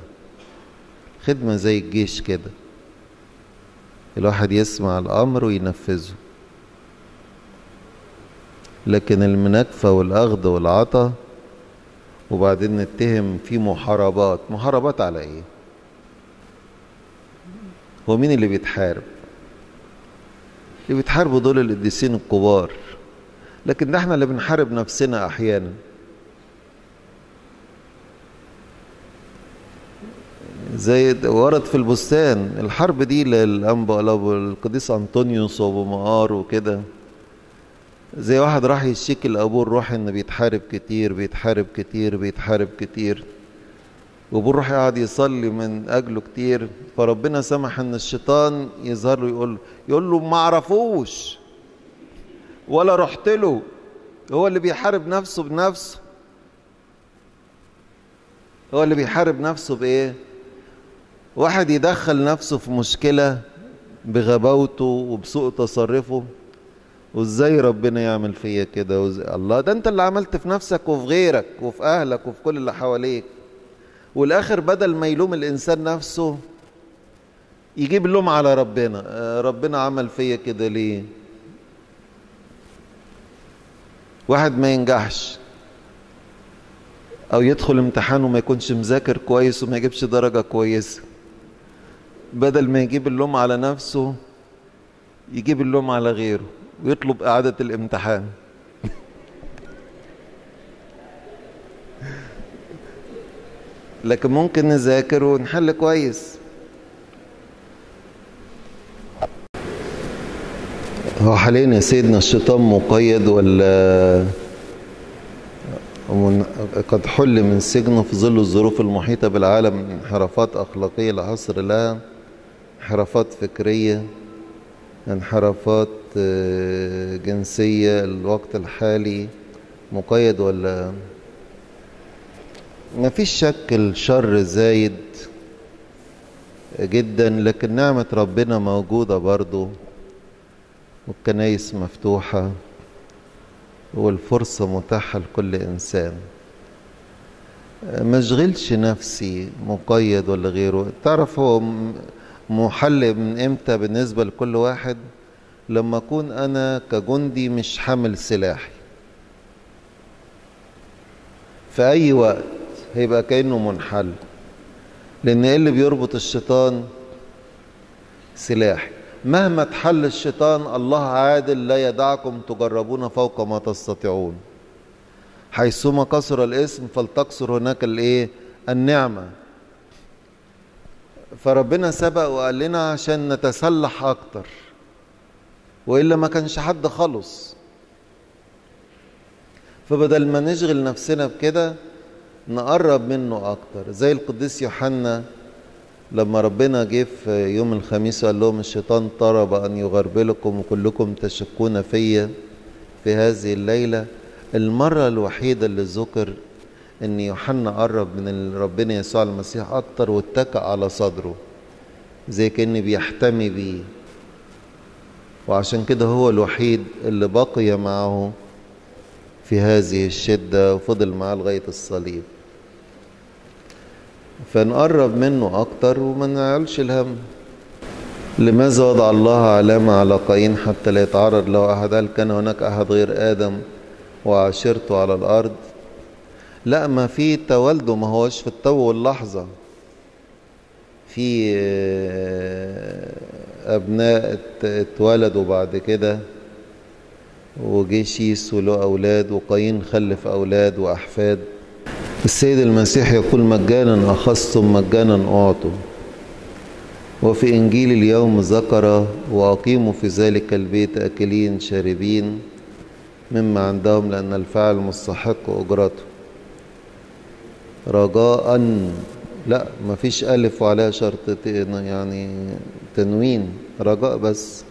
خدمة زي الجيش كده. الواحد يسمع الأمر وينفذه. لكن المناكفة والأخذ والعطا وبعدين نتهم في محاربات. محاربات على إيه؟ هو مين اللي بيتحارب؟ اللي بيتحاربوا دول القديسين الكبار. لكن ده إحنا اللي بنحارب نفسنا أحيانا. زي ورد في البستان الحرب دي للأنبا القديس أنطونيوس وأبو مقار وكده. زي واحد راح يشتكي لأبوه الروح إن بيتحارب كتير بيتحارب كتير بيتحارب كتير. وأبوه الروح قاعد يصلي من أجله كتير. فربنا سمح إن الشيطان يظهر له يقول يقول له ما أعرفوش ولا رحت له. هو اللي بيحارب نفسه بنفسه. هو اللي بيحارب نفسه بإيه؟ واحد يدخل نفسه في مشكلة بغباوته وبسوء تصرفه. وازاي ربنا يعمل فيا كده؟ وزي... الله ده انت اللي عملت في نفسك وفي غيرك وفي أهلك وفي كل اللي حواليك. والآخر بدل ما يلوم الإنسان نفسه يجيب اللوم على ربنا. ربنا عمل فيا كده ليه؟ واحد ما ينجحش أو يدخل امتحان وما يكونش مذاكر كويس وما يجيبش درجة كويسة. بدل ما يجيب اللوم على نفسه يجيب اللوم على غيره. ويطلب إعادة الامتحان. لكن ممكن نذاكر ونحل كويس. هو حاليا يا سيدنا الشيطان مقيد ولا قد حل من سجنه في ظل الظروف المحيطة بالعالم من انحرافات أخلاقية لا حصر لها انحرافات فكرية. انحرافات جنسية الوقت الحالي مقيد ولا؟ ما فيش شك الشر زايد جدا لكن نعمة ربنا موجودة برضو والكنايس مفتوحة والفرصة متاحة لكل إنسان. مشغلش نفسي مقيد ولا غيره. تعرف هو محل من إمتى بالنسبة لكل واحد؟ لما أكون أنا كجندي مش حامل سلاحي. في أي وقت هيبقى كأنه منحل. لأن إيه اللي بيربط الشيطان؟ سلاحي. مهما تحل الشيطان الله عادل لا يدعكم تجربون فوق ما تستطيعون. حيثما كسر الاسم فلتكسر هناك الإيه؟ النعمة. فربنا سبق وقال لنا عشان نتسلح أكتر. وإلا ما كانش حد خلص فبدل ما نشغل نفسنا بكده نقرب منه أكتر. زي القديس يوحنا لما ربنا جه في يوم الخميس وقال لهم الشيطان طرب أن يغربلكم وكلكم تشكون فيا في هذه الليلة. المرة الوحيدة اللي ذكر إن يوحنا قرب من ربنا يسوع المسيح أكتر واتكأ على صدره زي كان بيحتمي بيه. وعشان كده هو الوحيد اللي بقي معه في هذه الشدة وفضل معاه لغاية الصليب. فنقرب منه أكتر وما نعلش الهم. لماذا وضع الله علامة على قايين حتى لا يتعرض له أحد؟ هل كان هناك أحد غير آدم وعشيرته على الأرض؟ لا ما في توالده ما هوش في التو واللحظة. في أبناء اتولدوا بعد كده وجي شيس وله أولاد وقايين خلف أولاد وأحفاد. السيد المسيح يقول مجانا أخذتم مجانا أعطوا. وفي إنجيل اليوم ذكر وأقيموا في ذلك البيت أكلين شاربين مما عندهم لأن الفاعل مستحق أجرته. رجاء. لا ما فيش ألف وعليها شرط يعني تنوين رجاء بس.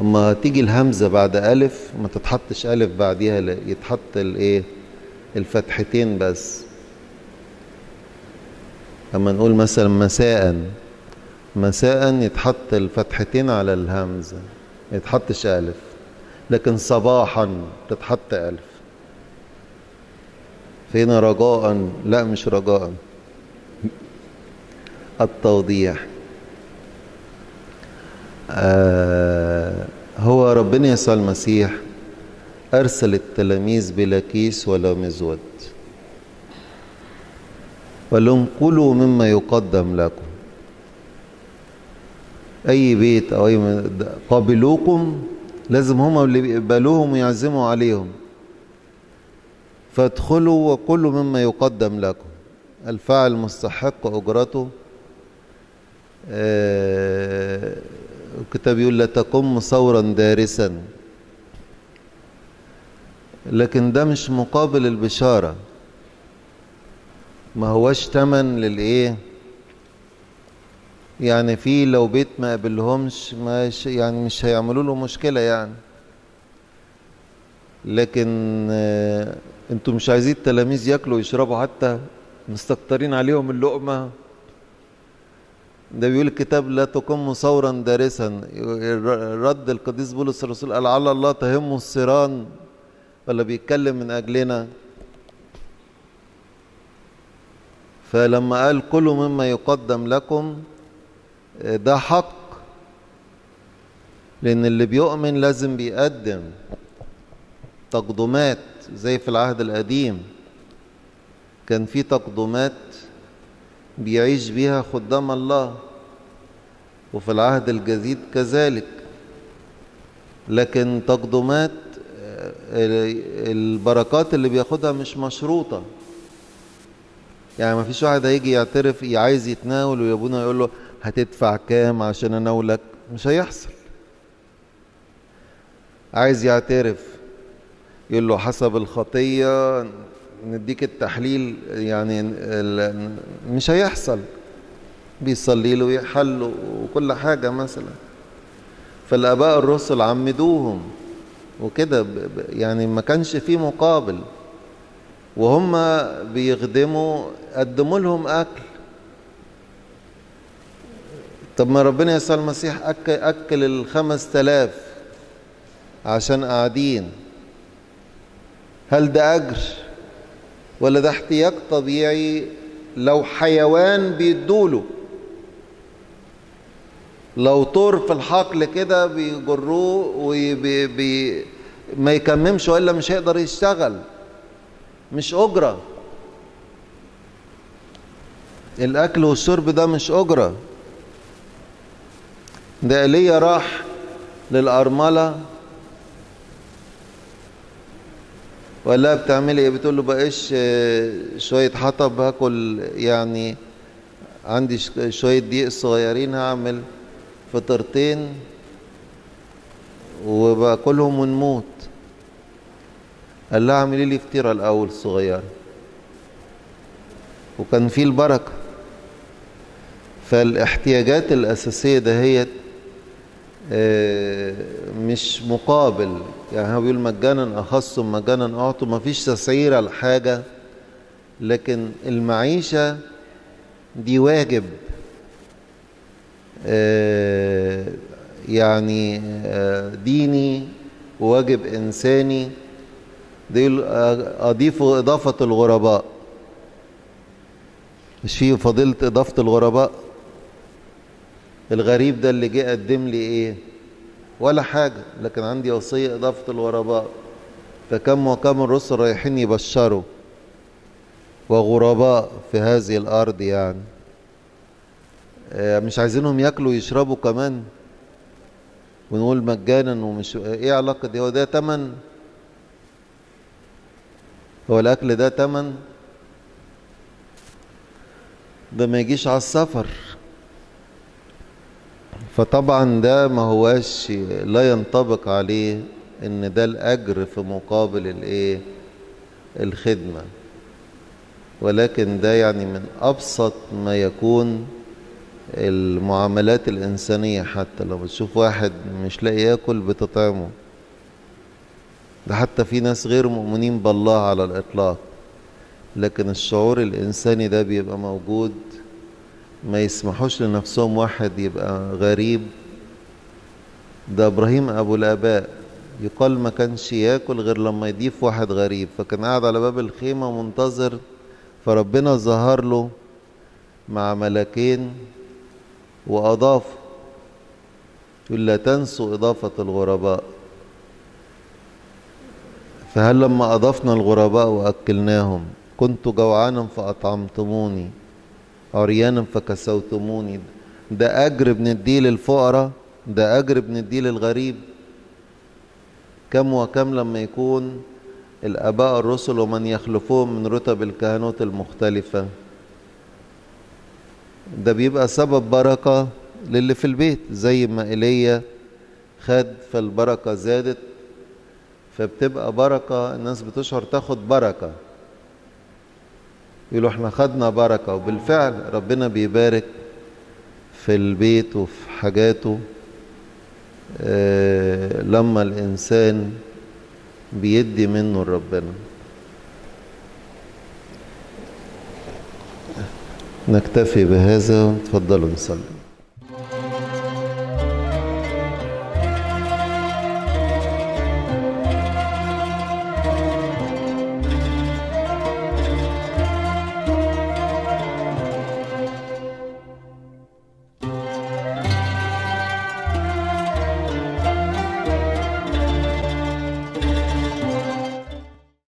أما تيجي الهمزة بعد ألف ما تتحطش ألف بعديها يتحط الإيه؟ الفتحتين بس. أما نقول مثلا مساء مساء يتحط الفتحتين على الهمزة ما يتحطش ألف. لكن صباحا تتحط ألف. فهنا رجاء؟ لا مش رجاء. التوضيح. آه هو ربنا يسوع المسيح أرسل التلاميذ بلا كيس ولا مزود. وقال لهم كلوا مما يقدم لكم. أي بيت أو أي قابلوكم لازم هم اللي بيقبلوهم ويعزموا عليهم. فادخلوا وكلوا مما يقدم لكم. الفاعل مستحق أجرته. آه الكتاب يقول لا تقم ثورا دارسا. لكن ده مش مقابل البشارة. ما هوش تمن للإيه؟ يعني في لو بيت ما قبلهمش مش يعني مش هيعملوا له مشكلة يعني. لكن آه أنتوا مش عايزين التلاميذ ياكلوا ويشربوا حتى مستكترين عليهم اللقمة؟ ده بيقول الكتاب لا تقم ثورا دارسا. رد القديس بولس الرسول قال على الله تهمه السيران ولا بيتكلم من أجلنا. فلما قال كلوا مما يقدم لكم ده حق لأن اللي بيؤمن لازم بيقدم تقدمات. زي في العهد القديم. كان في تقدمات بيعيش بيها خدام الله وفي العهد الجديد كذلك. لكن تقدمات البركات اللي بياخدها مش مشروطة. يعني ما فيش واحد هيجي يعترف عايز يتناول ويابونا يقول له هتدفع كام عشان أناولك؟ مش هيحصل. عايز يعترف. يقول له حسب الخطية نديك التحليل يعني مش هيحصل. بيصلي له ويحل وكل حاجة مثلا. فالآباء الرسل عمدوهم وكده يعني ما كانش فيه مقابل. وهم بيخدموا قدموا لهم أكل. طب ما ربنا يسوع المسيح أكل, أكل الخمس تلاف عشان قاعدين. هل ده أجر ولا ده احتياج طبيعي لو حيوان بيدوله؟ لو طور في الحقل كده بيجروه وبي بي ما يكممش وإلا مش هيقدر يشتغل. مش أجرة. الأكل والشرب ده مش أجرة. ده ايليا راح للأرملة ولا بتعملي إيه؟ بتقول له بقاش شوية حطب هاكل يعني عندي شوية دقيق صغيرين هعمل فطرتين وباكلهم ونموت. قال لها اعملي لي فطيره الأول صغيره وكان في البركة. فالاحتياجات الأساسية دهيت مش مقابل. يعني هو بيقول مجانا اخصم مجانا أعطوا ما فيش تسعير على حاجة. لكن المعيشة دي واجب. يعني ديني وواجب إنساني. دي أضيف إضافة الغرباء. مش في فضيلة إضافة الغرباء؟ الغريب ده اللي جه قدم لي إيه؟ ولا حاجة لكن عندي وصية إضافة الغرباء فكم وكم الرسل رايحين يبشروا وغرباء في هذه الأرض يعني. مش عايزينهم ياكلوا ويشربوا كمان. ونقول مجانا ومش إيه علاقة دي؟ هو ده تمن؟ هو الأكل ده تمن؟ ده ما يجيش على السفر. فطبعا ده ما هواش لا ينطبق عليه إن ده الأجر في مقابل الإيه؟ الخدمة. ولكن ده يعني من أبسط ما يكون المعاملات الإنسانية حتى. لو بتشوف واحد مش لاقي ياكل بتطعمه. ده حتى في ناس غير مؤمنين بالله على الإطلاق. لكن الشعور الإنساني ده بيبقى موجود ما يسمحوش لنفسهم واحد يبقى غريب. ده إبراهيم أبو الآباء. يقال ما كانش ياكل غير لما يضيف واحد غريب. فكان قاعد على باب الخيمة منتظر. فربنا ظهر له مع ملكين وأضاف. يقول لا تنسوا إضافة الغرباء. فهل لما أضفنا الغرباء وأكلناهم كنت جوعانا فأطعمتموني؟ عريانا فكسوتموني. ده أجر بنديه للفقراء ده أجر بنديه للغريب كم وكم لما يكون الآباء الرسل ومن يخلفوهم من رتب الكهنوت المختلفة. ده بيبقى سبب بركة للي في البيت. زي ما إيليا خد فالبركة زادت فبتبقى بركة الناس بتشعر تاخد بركة. يقولوا إحنا خدنا بركة وبالفعل ربنا بيبارك في البيت وفي حاجاته. آه لما الإنسان بيدي منه لربنا. نكتفي بهذا تفضلوا نصلي.